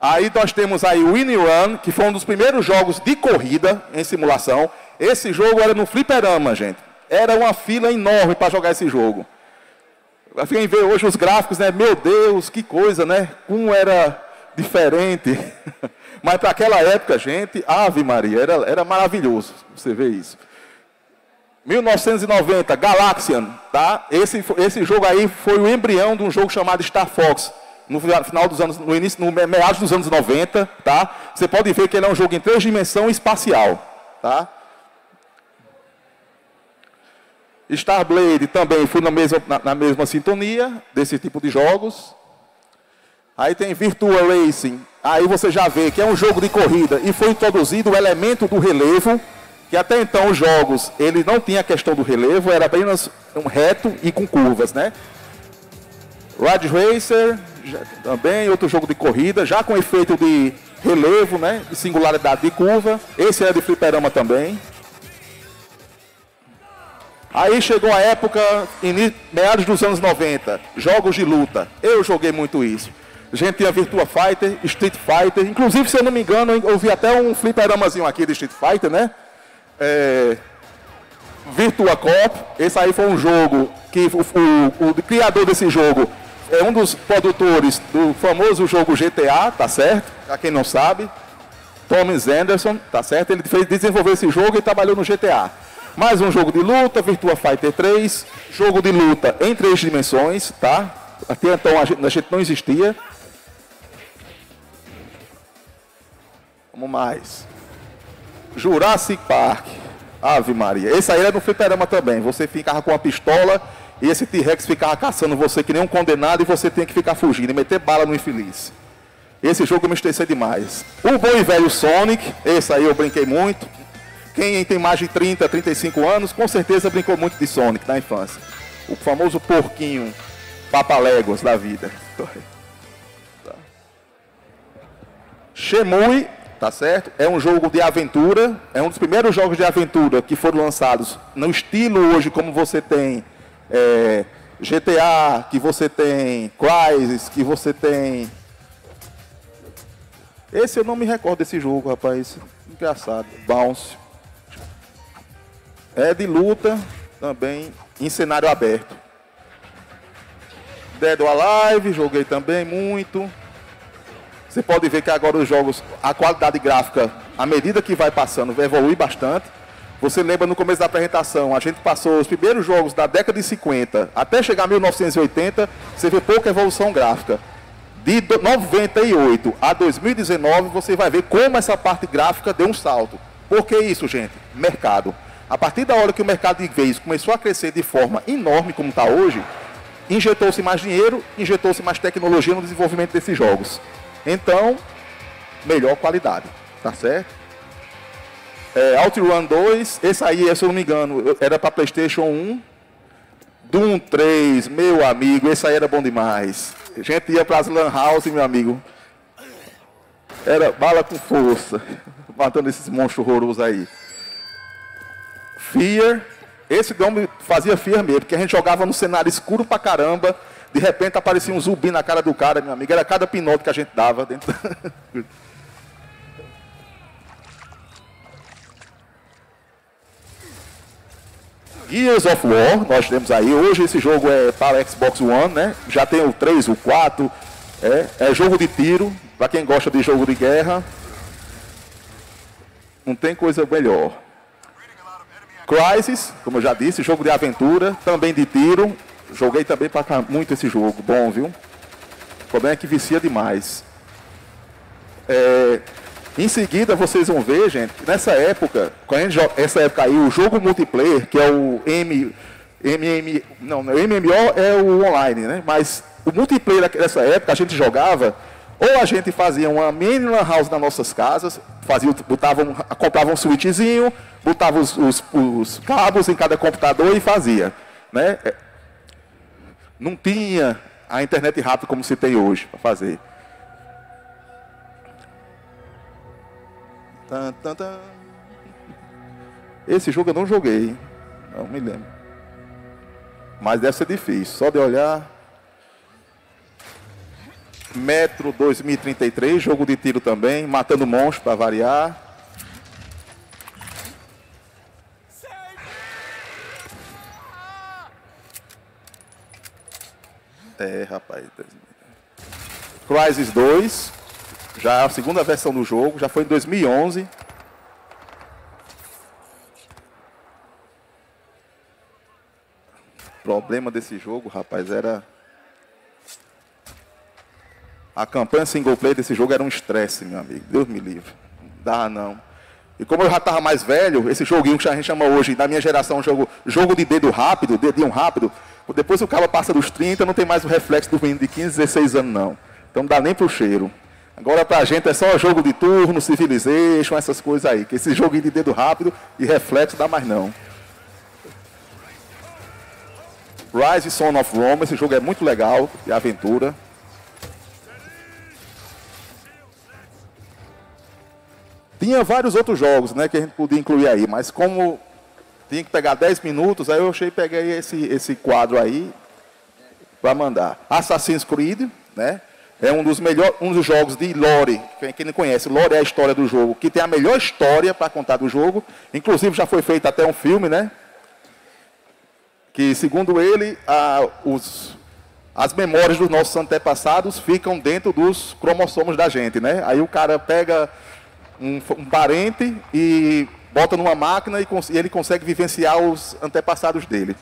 Aí nós temos aí o Winnie Run, que foi um dos primeiros jogos de corrida em simulação. Esse jogo era no fliperama, gente. Era uma fila enorme para jogar esse jogo. Quem vê hoje os gráficos, né? Meu Deus, que coisa, né? Como era diferente. Mas para aquela época, gente, Ave Maria, era, era maravilhoso você ver isso. 1990, Galaxian, tá? Esse, esse jogo aí foi o embrião de um jogo chamado Star Fox. No final dos anos, no início, no meados dos anos 90, tá? Você pode ver que ele é um jogo em três dimensões espacial, tá? Starblade também foi na mesma, na, na mesma sintonia desse tipo de jogos. Aí tem Virtua Racing. Aí você já vê que é um jogo de corrida e foi introduzido o elemento do relevo, que até então os jogos, ele não tinha a questão do relevo, era apenas um reto e com curvas, né? Rad Racer, também outro jogo de corrida, já com efeito de relevo, né? De singularidade de curva. Esse é de fliperama também. Aí chegou a época, meados dos anos 90, jogos de luta. Eu joguei muito isso. A gente tinha Virtua Fighter, Street Fighter. Inclusive, se eu não me engano, eu vi até um fliperamazinho aqui de Street Fighter, né? É... Virtua Cop. Esse aí foi um jogo que o, o, o criador desse jogo é um dos produtores do famoso jogo GTA, tá certo? Pra quem não sabe. Thomas Anderson, tá certo? Ele fez, desenvolveu esse jogo e trabalhou no GTA. Mais um jogo de luta, Virtua Fighter 3. Jogo de luta em três dimensões, tá? Até então a gente, a gente não existia. Vamos mais. Jurassic Park. Ave Maria. Esse aí era no fliperama também. Você ficava com a pistola e esse T-Rex ficava caçando você que nem um condenado e você tem que ficar fugindo e meter bala no infeliz. Esse jogo eu me estressei demais. O bom e velho Sonic. Esse aí eu brinquei muito. Quem tem mais de 30, 35 anos, com certeza brincou muito de Sonic na infância. O famoso porquinho papaléguas da vida. Shemui tá certo? É um jogo de aventura, é um dos primeiros jogos de aventura que foram lançados no estilo hoje como você tem é, GTA, que você tem Crysis, que você tem... Esse eu não me recordo desse jogo, rapaz. Engraçado. Bounce. É de luta também em cenário aberto. Dead or Alive, joguei também muito. Você pode ver que agora os jogos, a qualidade gráfica, à medida que vai passando, vai evoluir bastante. Você lembra no começo da apresentação, a gente passou os primeiros jogos da década de 50 até chegar a 1980, você vê pouca evolução gráfica. De 98 a 2019, você vai ver como essa parte gráfica deu um salto. Por que isso, gente? Mercado. A partir da hora que o mercado de vez começou a crescer de forma enorme como está hoje, injetou-se mais dinheiro, injetou-se mais tecnologia no desenvolvimento desses jogos. Então, melhor qualidade, tá certo? É, OutRun 2, esse aí, se eu não me engano, era para PlayStation 1. Doom 3, meu amigo, esse aí era bom demais. A gente ia para as Lan House, meu amigo. Era bala com força, matando esses monstros horrorosos aí. Fear, esse nome fazia Fear mesmo, porque a gente jogava no cenário escuro pra caramba de repente aparecia um zumbi na cara do cara, meu amigo. Era cada pinote que a gente dava dentro. Gears of War, nós temos aí. Hoje esse jogo é para Xbox One, né? Já tem o 3, o 4. É, é jogo de tiro, para quem gosta de jogo de guerra. não tem coisa melhor. Crisis, como eu já disse, jogo de aventura, também de tiro. Joguei também para muito esse jogo, bom, viu? O problema é que vicia demais. É, em seguida, vocês vão ver, gente, nessa época, quando essa época aí, o jogo multiplayer, que é o M, MM, não, o MMO é o online, né? Mas o multiplayer dessa época a gente jogava, ou a gente fazia uma mini lan house nas nossas casas, fazia, botava um, comprava um switchzinho, botava os, os, os, cabos em cada computador e fazia, né? É, não tinha a internet rápida como se tem hoje para fazer. Esse jogo eu não joguei, não me lembro. Mas deve ser difícil, só de olhar. Metro 2033, jogo de tiro também, matando monstros para variar. É, rapaz. Crysis 2, já a segunda versão do jogo, já foi em 2011. O problema desse jogo, rapaz, era a campanha single player desse jogo era um estresse, meu amigo. Deus me livre. Não dá não. E como eu já estava mais velho, esse joguinho que a gente chama hoje, na minha geração, jogo, jogo de dedo rápido, dedinho rápido, depois o cara passa dos 30, não tem mais o reflexo do menino de 15, 16 anos, não. Então não dá nem pro cheiro. Agora pra gente é só jogo de turno, civilization, essas coisas aí. Que esse joguinho de dedo rápido e reflexo dá mais não. Rise Son of Rome, esse jogo é muito legal, de aventura. Tinha vários outros jogos né, que a gente podia incluir aí, mas como tinha que pegar 10 minutos, aí eu achei peguei esse, esse quadro aí para mandar. Assassin's Creed, né? É um dos melhores, um dos jogos de lore, quem não conhece, lore é a história do jogo, que tem a melhor história para contar do jogo. Inclusive já foi feito até um filme, né? Que segundo ele, a, os, as memórias dos nossos antepassados ficam dentro dos cromossomos da gente, né? Aí o cara pega um, um parente e bota numa máquina e, e, ele consegue vivenciar os antepassados dele.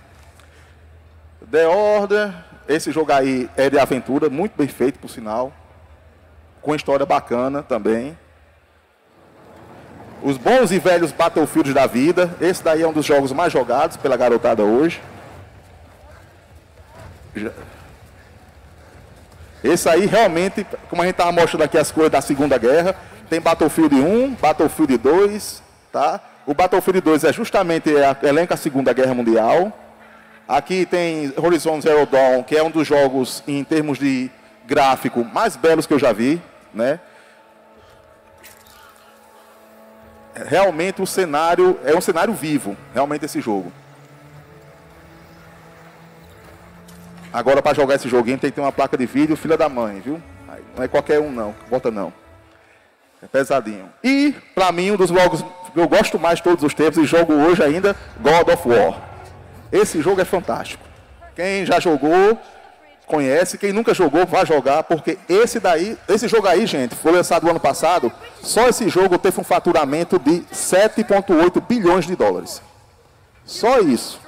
The Order, esse jogo aí é de aventura, muito bem feito, por sinal. Com história bacana também. Os bons e velhos Battlefields da vida. Esse daí é um dos jogos mais jogados pela garotada hoje. Esse aí realmente, como a gente estava mostrando aqui as coisas da Segunda Guerra, tem Battlefield 1, Battlefield 2, tá? O Battlefield 2 é justamente a, elenca a Segunda Guerra Mundial. Aqui tem Horizon Zero Dawn, que é um dos jogos em termos de gráfico mais belos que eu já vi, né? Realmente o cenário é um cenário vivo, realmente esse jogo. Agora para jogar esse joguinho tem que ter uma placa de vídeo, filha da mãe, viu? Não é qualquer um não, bota não. É pesadinho. E, para mim, um dos jogos que eu gosto mais de todos os tempos e jogo hoje ainda, God of War. Esse jogo é fantástico. Quem já jogou, conhece. Quem nunca jogou, vai jogar, porque esse daí, esse jogo aí, gente, foi lançado no ano passado. Só esse jogo teve um faturamento de 7,8 bilhões de dólares. Só isso.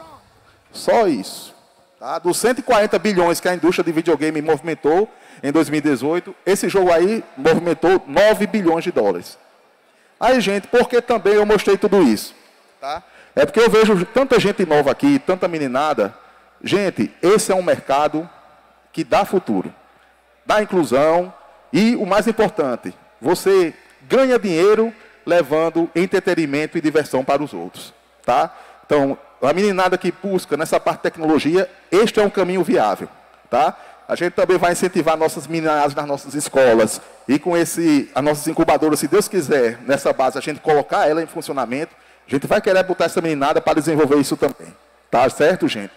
Só isso. Tá? Dos 140 bilhões que a indústria de videogame movimentou, em 2018, esse jogo aí movimentou 9 bilhões de dólares. Aí, gente, por que também eu mostrei tudo isso? Tá? É porque eu vejo tanta gente nova aqui, tanta meninada. Gente, esse é um mercado que dá futuro, dá inclusão e, o mais importante, você ganha dinheiro levando entretenimento e diversão para os outros. Tá? Então, a meninada que busca nessa parte de tecnologia, este é um caminho viável. Tá? A gente também vai incentivar nossas meninas nas nossas escolas. E com esse, as nossas incubadoras, se Deus quiser, nessa base, a gente colocar ela em funcionamento, a gente vai querer botar essa meninada para desenvolver isso também. Tá certo, gente?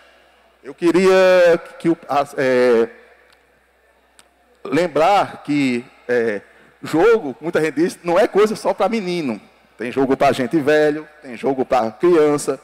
Eu queria que é, lembrar que é, jogo, muita gente diz, não é coisa só para menino. Tem jogo para gente velho, tem jogo para criança.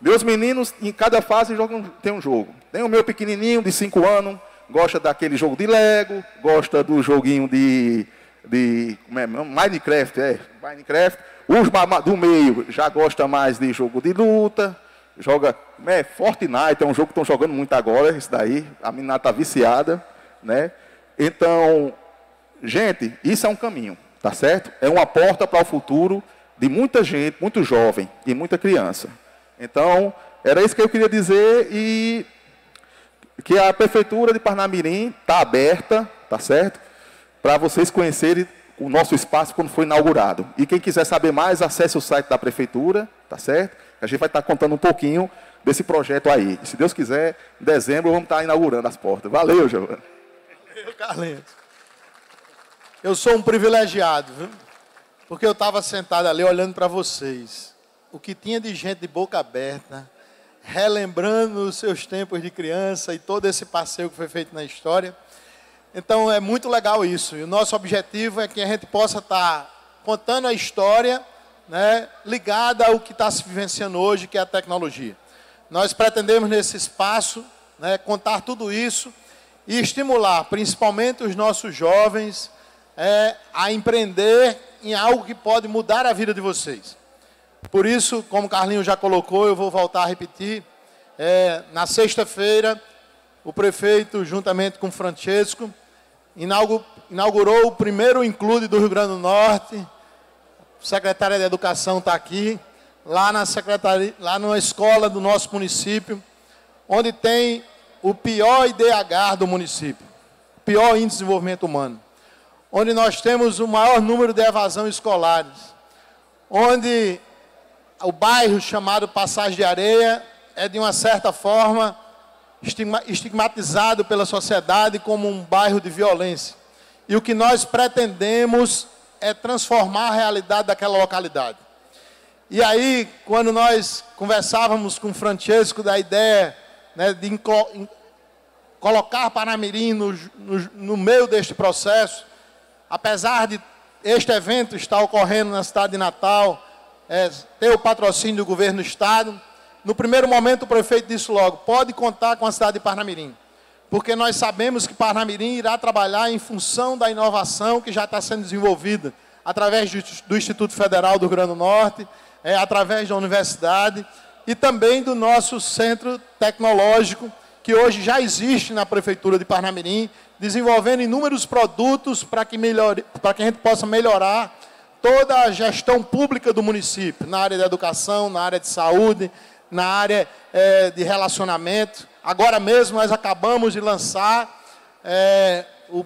Meus meninos, em cada fase, jogam, tem um jogo. Tem o meu pequenininho, de 5 anos, gosta daquele jogo de Lego, gosta do joguinho de de é, Minecraft, é, Minecraft. Os do meio já gosta mais de jogo de luta, joga é, Fortnite, é um jogo que estão jogando muito agora, isso daí, a menina está viciada, né? Então, gente, isso é um caminho, tá certo? É uma porta para o futuro de muita gente, muito jovem e muita criança. Então, era isso que eu queria dizer e que a prefeitura de Parnamirim está aberta, tá certo? Para vocês conhecerem o nosso espaço quando foi inaugurado. E quem quiser saber mais, acesse o site da prefeitura, tá certo? A gente vai estar contando um pouquinho desse projeto aí. Se Deus quiser, em dezembro vamos estar inaugurando as portas. Valeu, Giovanni. Carlinhos. Eu sou um privilegiado, viu? Porque eu estava sentado ali olhando para vocês. O que tinha de gente de boca aberta, relembrando os seus tempos de criança e todo esse passeio que foi feito na história. Então é muito legal isso. E o nosso objetivo é que a gente possa estar tá contando a história né, ligada ao que está se vivenciando hoje, que é a tecnologia. Nós pretendemos nesse espaço né, contar tudo isso e estimular principalmente os nossos jovens é, a empreender em algo que pode mudar a vida de vocês. Por isso, como o Carlinho já colocou, eu vou voltar a repetir. É, na sexta-feira, o prefeito, juntamente com o Francesco, inaugurou o primeiro include do Rio Grande do Norte, secretária de Educação está aqui, lá na secretaria, lá numa escola do nosso município, onde tem o pior IDH do município, pior índice de desenvolvimento humano, onde nós temos o maior número de evasão escolares, onde o bairro chamado Passagem de Areia é de uma certa forma estigmatizado pela sociedade como um bairro de violência. E o que nós pretendemos é transformar a realidade daquela localidade. E aí, quando nós conversávamos com o Francesco da ideia né, de colocar Panamirim no, no, no meio deste processo, apesar de este evento estar ocorrendo na cidade de Natal, é, ter o patrocínio do governo do estado, no primeiro momento o prefeito disse logo, pode contar com a cidade de Parnamirim porque nós sabemos que Parnamirim irá trabalhar em função da inovação que já está sendo desenvolvida através do Instituto Federal do Rio Grande do Norte, é, através da universidade e também do nosso centro tecnológico, que hoje já existe na Prefeitura de Parnamirim, desenvolvendo inúmeros produtos para que, melhore, para que a gente possa melhorar toda a gestão pública do município, na área da educação, na área de saúde, na área é, de relacionamento. Agora mesmo nós acabamos de lançar é, o,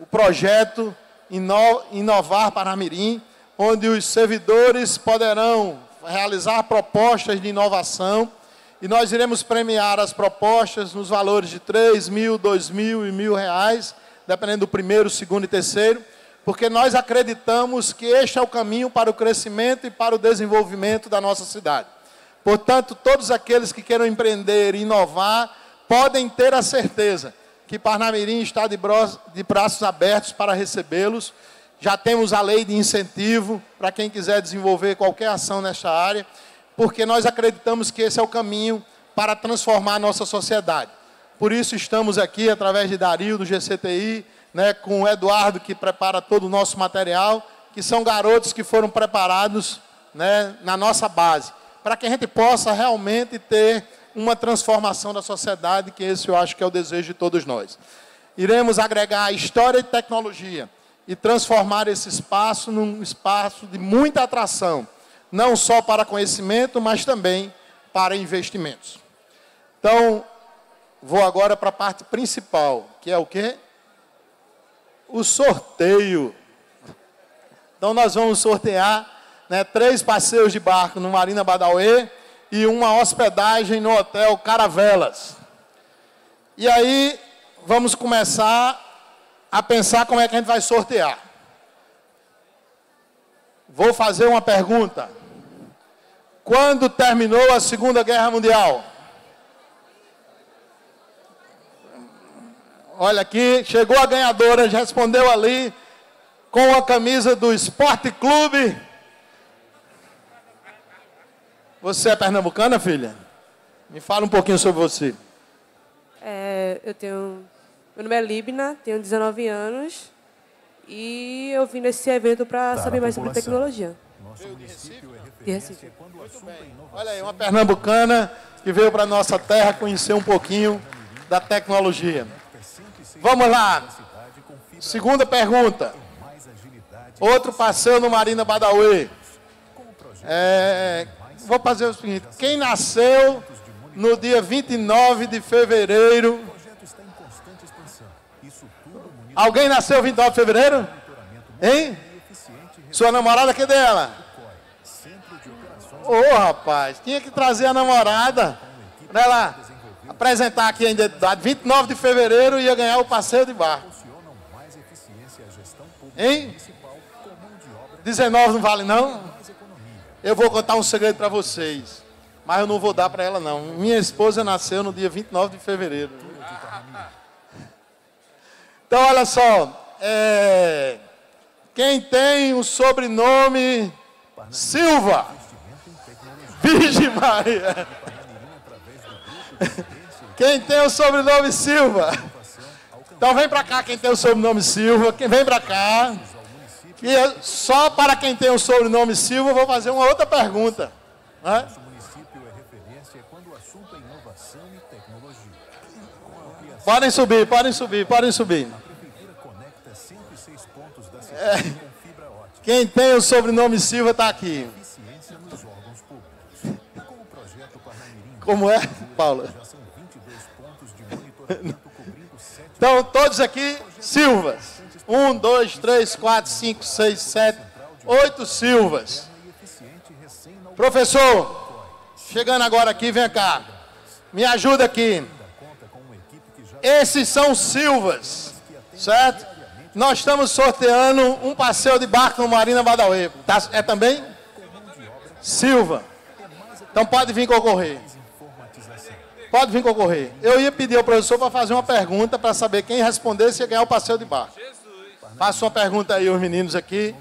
o, projeto Ino, Inovar Paramirim, onde os servidores poderão realizar propostas de inovação e nós iremos premiar as propostas nos valores de 3 mil, 2 mil e mil reais, dependendo do primeiro, segundo e terceiro, porque nós acreditamos que este é o caminho para o crescimento e para o desenvolvimento da nossa cidade. Portanto, todos aqueles que queiram empreender e inovar, podem ter a certeza que Parnamirim está de, de braços abertos para recebê-los. Já temos a lei de incentivo para quem quiser desenvolver qualquer ação nesta área, porque nós acreditamos que esse é o caminho para transformar a nossa sociedade. Por isso estamos aqui, através de Dario, do GCTI, né, com o Eduardo, que prepara todo o nosso material, que são garotos que foram preparados né, na nossa base, para que a gente possa realmente ter uma transformação da sociedade, que esse eu acho que é o desejo de todos nós. Iremos agregar história e tecnologia e transformar esse espaço num espaço de muita atração, não só para conhecimento, mas também para investimentos. Então, vou agora para a parte principal, que é o quê? O sorteio. Então, nós vamos sortear né, três passeios de barco no Marina Badauê, e uma hospedagem no hotel Caravelas. E aí vamos começar a pensar como é que a gente vai sortear. Vou fazer uma pergunta. Quando terminou a Segunda Guerra Mundial? Olha aqui, chegou a ganhadora, já respondeu ali com a camisa do Esporte Clube você é pernambucana, filha? Me fala um pouquinho sobre você. É, eu tenho. Meu nome é Libna, tenho 19 anos E eu vim nesse evento para saber mais sobre tecnologia. De Recife. Muito bem. Olha aí, uma pernambucana que veio para nossa terra conhecer um pouquinho da tecnologia. Vamos lá. Segunda pergunta. Outro passeio no Marina Badawi. É, vou fazer o seguinte: quem nasceu no dia 29 de fevereiro? Alguém nasceu 29 de fevereiro? Hein? Sua namorada, cadê ela? Ô, oh, rapaz, tinha que trazer a namorada para ela apresentar aqui ainda, 29 de fevereiro, ia ganhar o passeio de barco. Hein? 19 não vale não? Eu vou contar um segredo para vocês. Mas eu não vou dar para ela não. Minha esposa nasceu no dia 29 de fevereiro. Então olha só. É... Quem tem o sobrenome Silva? Virgem Maria. Quem tem o sobrenome Silva? Então vem para cá quem tem o sobrenome Silva. Quem vem para cá. E só para quem tem o sobrenome Silva, eu vou fazer uma outra pergunta. Né? Podem subir, podem subir, podem subir. É. Quem tem o sobrenome Silva está aqui. Como é, Paulo? Então, todos aqui, Silvas. Um, dois, três, quatro, cinco, seis, sete, oito Silvas. Professor, chegando agora aqui, vem cá. Me ajuda aqui. Esses são Silvas, certo? Nós estamos sorteando um passeio de barco no Marina Badauê. Tá, é também? Silva. Então pode vir concorrer. Pode vir concorrer. Eu ia pedir ao professor para fazer uma pergunta para saber quem respondesse ia ganhar o passeio de barco. Faça uma pergunta aí, os meninos aqui.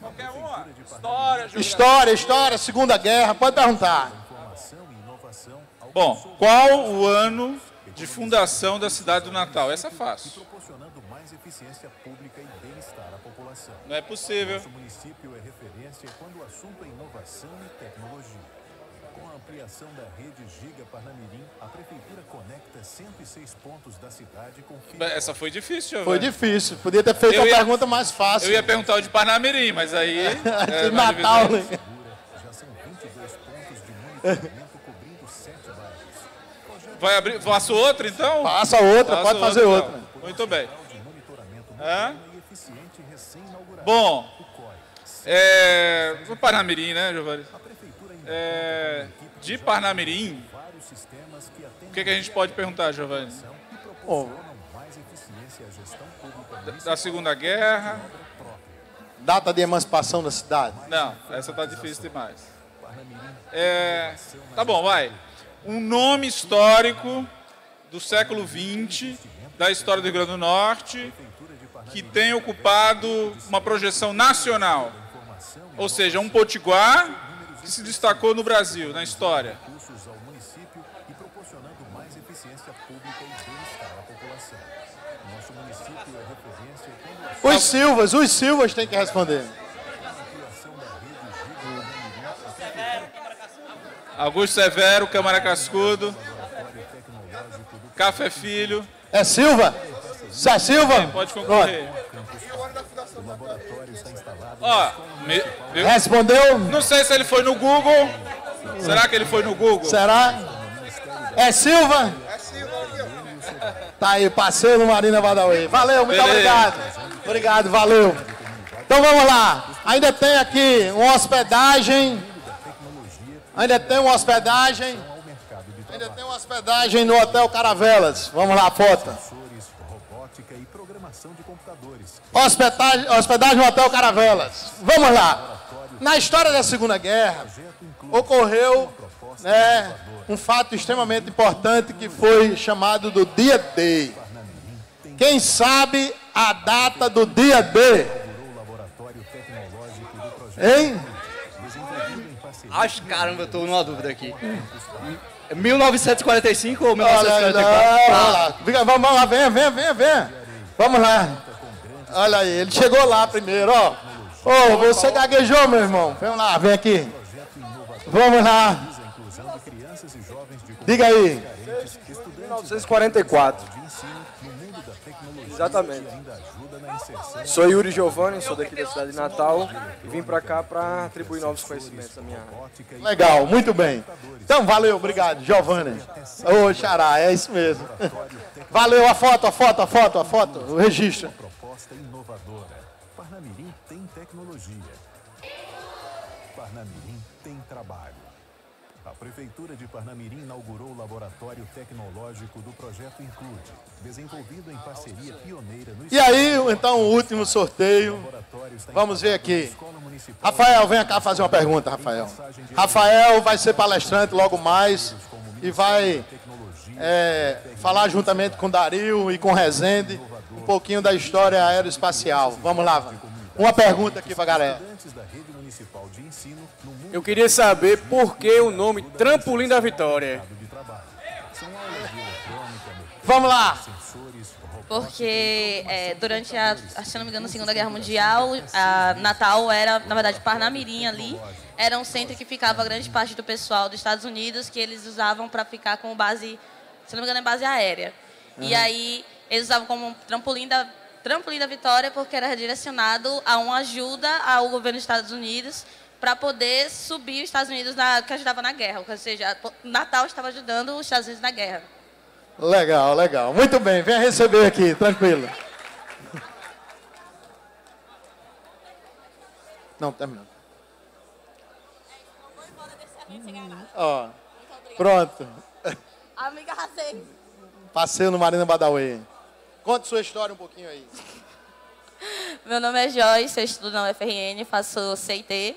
Qualquer uma. História, História, história, Segunda Guerra, pode perguntar. Bom, qual o ano de fundação da cidade do Natal? Essa é fácil. Não é possível. Nosso município é referência quando o assunto é inovação e tecnologia. A ampliação da rede Giga Parnamirim, a prefeitura conecta 106 pontos da cidade com fibra. Essa foi difícil, Giovanni. Foi difícil. Podia ter feito eu uma ia, pergunta mais fácil. Eu ia perguntar o de Parnamirim, mas aí. é, de Natal, né? Já são 22 pontos de monitoramento cobrindo 7 bairros. Vai abrir. Faço outra então? Faça outra, Faço pode fazer outra. outra. Então. Muito bem. É? Bom, é, o Parnamirim, né, Giovanni? É, de Parnamirim, o que, que, a gente pode perguntar, Giovanni? Da, da Segunda Guerra. Data de emancipação da cidade? Não, essa tá difícil demais. É, tá bom, vai. Um nome histórico do século XX, da história do Rio Grande do Norte, que tem ocupado uma projeção nacional. Ou seja, um potiguar que se destacou no Brasil, na história. Os Silvas, os Silvas têm que responder. Augusto Severo, Câmara Cascudo. Café Filho. É Silva? Zé Silva? É, pode concorrer. Ó, me, Respondeu? Não sei se ele foi no Google. Será que ele foi no Google? Será? É Silva? É Silva. Tá aí, passeio no Marina Badawi. Valeu, muito Beleza. obrigado. Obrigado, valeu. Então vamos lá. Ainda tem aqui uma hospedagem. Ainda tem uma hospedagem. Ainda tem uma hospedagem no Hotel Caravelas. Vamos lá, foto. Hospedagem, hospedagem no Hotel Caravelas. Vamos lá. Na história da Segunda Guerra, ocorreu né, um fato extremamente importante que foi chamado do dia D. Quem sabe a data do dia D? Hein? Acho, caramba, eu estou numa dúvida aqui. 1945 ou 1944? Olha. Vamos lá, vem, vem, vem, vem. Vamos lá. Olha aí, ele chegou lá primeiro, ó. Ô, você gaguejou, meu irmão. Vamos lá, vem aqui. Vamos lá. Diga aí. 1944. Exatamente. Sou Yuri Giovanni, sou daqui da cidade de Natal e vim para cá para atribuir novos conhecimentos à minha área. Legal, muito bem. Então, valeu, obrigado, Giovanni. Ô, Xará, é isso mesmo. Valeu, a foto, a foto, a foto, a foto, o registro. Prefeitura de Parnamirim inaugurou o Laboratório Tecnológico do Projeto Include, desenvolvido em parceria pioneira no E aí, então, o último sorteio. Vamos ver aqui. Rafael, vem cá fazer uma pergunta, Rafael. Rafael vai ser palestrante logo mais e vai é, falar juntamente com Dario e com Rezende um pouquinho da história aeroespacial. Vamos lá. Uma pergunta aqui pra galera. Municipal de Ensino no mundo Eu queria saber por que o nome Trampolim da Vitória. eletrônica, Vamos lá. Porque é, durante a, se não me engano, a Segunda Guerra Mundial, a Natal era, na verdade, Parnamirim ali. Era um centro que ficava grande parte do pessoal dos Estados Unidos, que eles usavam para ficar como base, se não me engano, é base aérea. E aí eles usavam como trampolim da, trampolim da Vitória, porque era direcionado a uma ajuda ao governo dos Estados Unidos para poder subir os Estados Unidos na, que ajudava na guerra. Ou seja, Natal estava ajudando os Estados Unidos na guerra. Legal, legal. Muito bem, venha receber aqui, tranquilo. Não, terminando. Ó, pronto. Amiga, arrasei. Passeio no Marina Badawi. Conte sua história um pouquinho aí. Meu nome é Joyce, eu estudo na UFRN, faço CIT,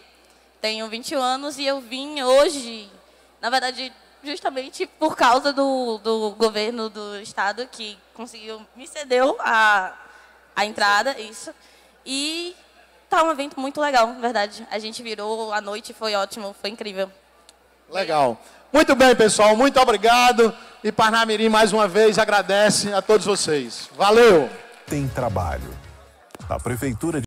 tenho 21 anos e eu vim hoje, na verdade, justamente por causa do, do governo do estado que conseguiu, me cedeu a, a entrada, isso. E tá um evento muito legal, na verdade. A gente virou, a noite foi ótimo, foi incrível. Legal. Muito bem, pessoal. Muito obrigado. E Parnamirim, mais uma vez, agradece a todos vocês. Valeu! tem trabalho. A Prefeitura de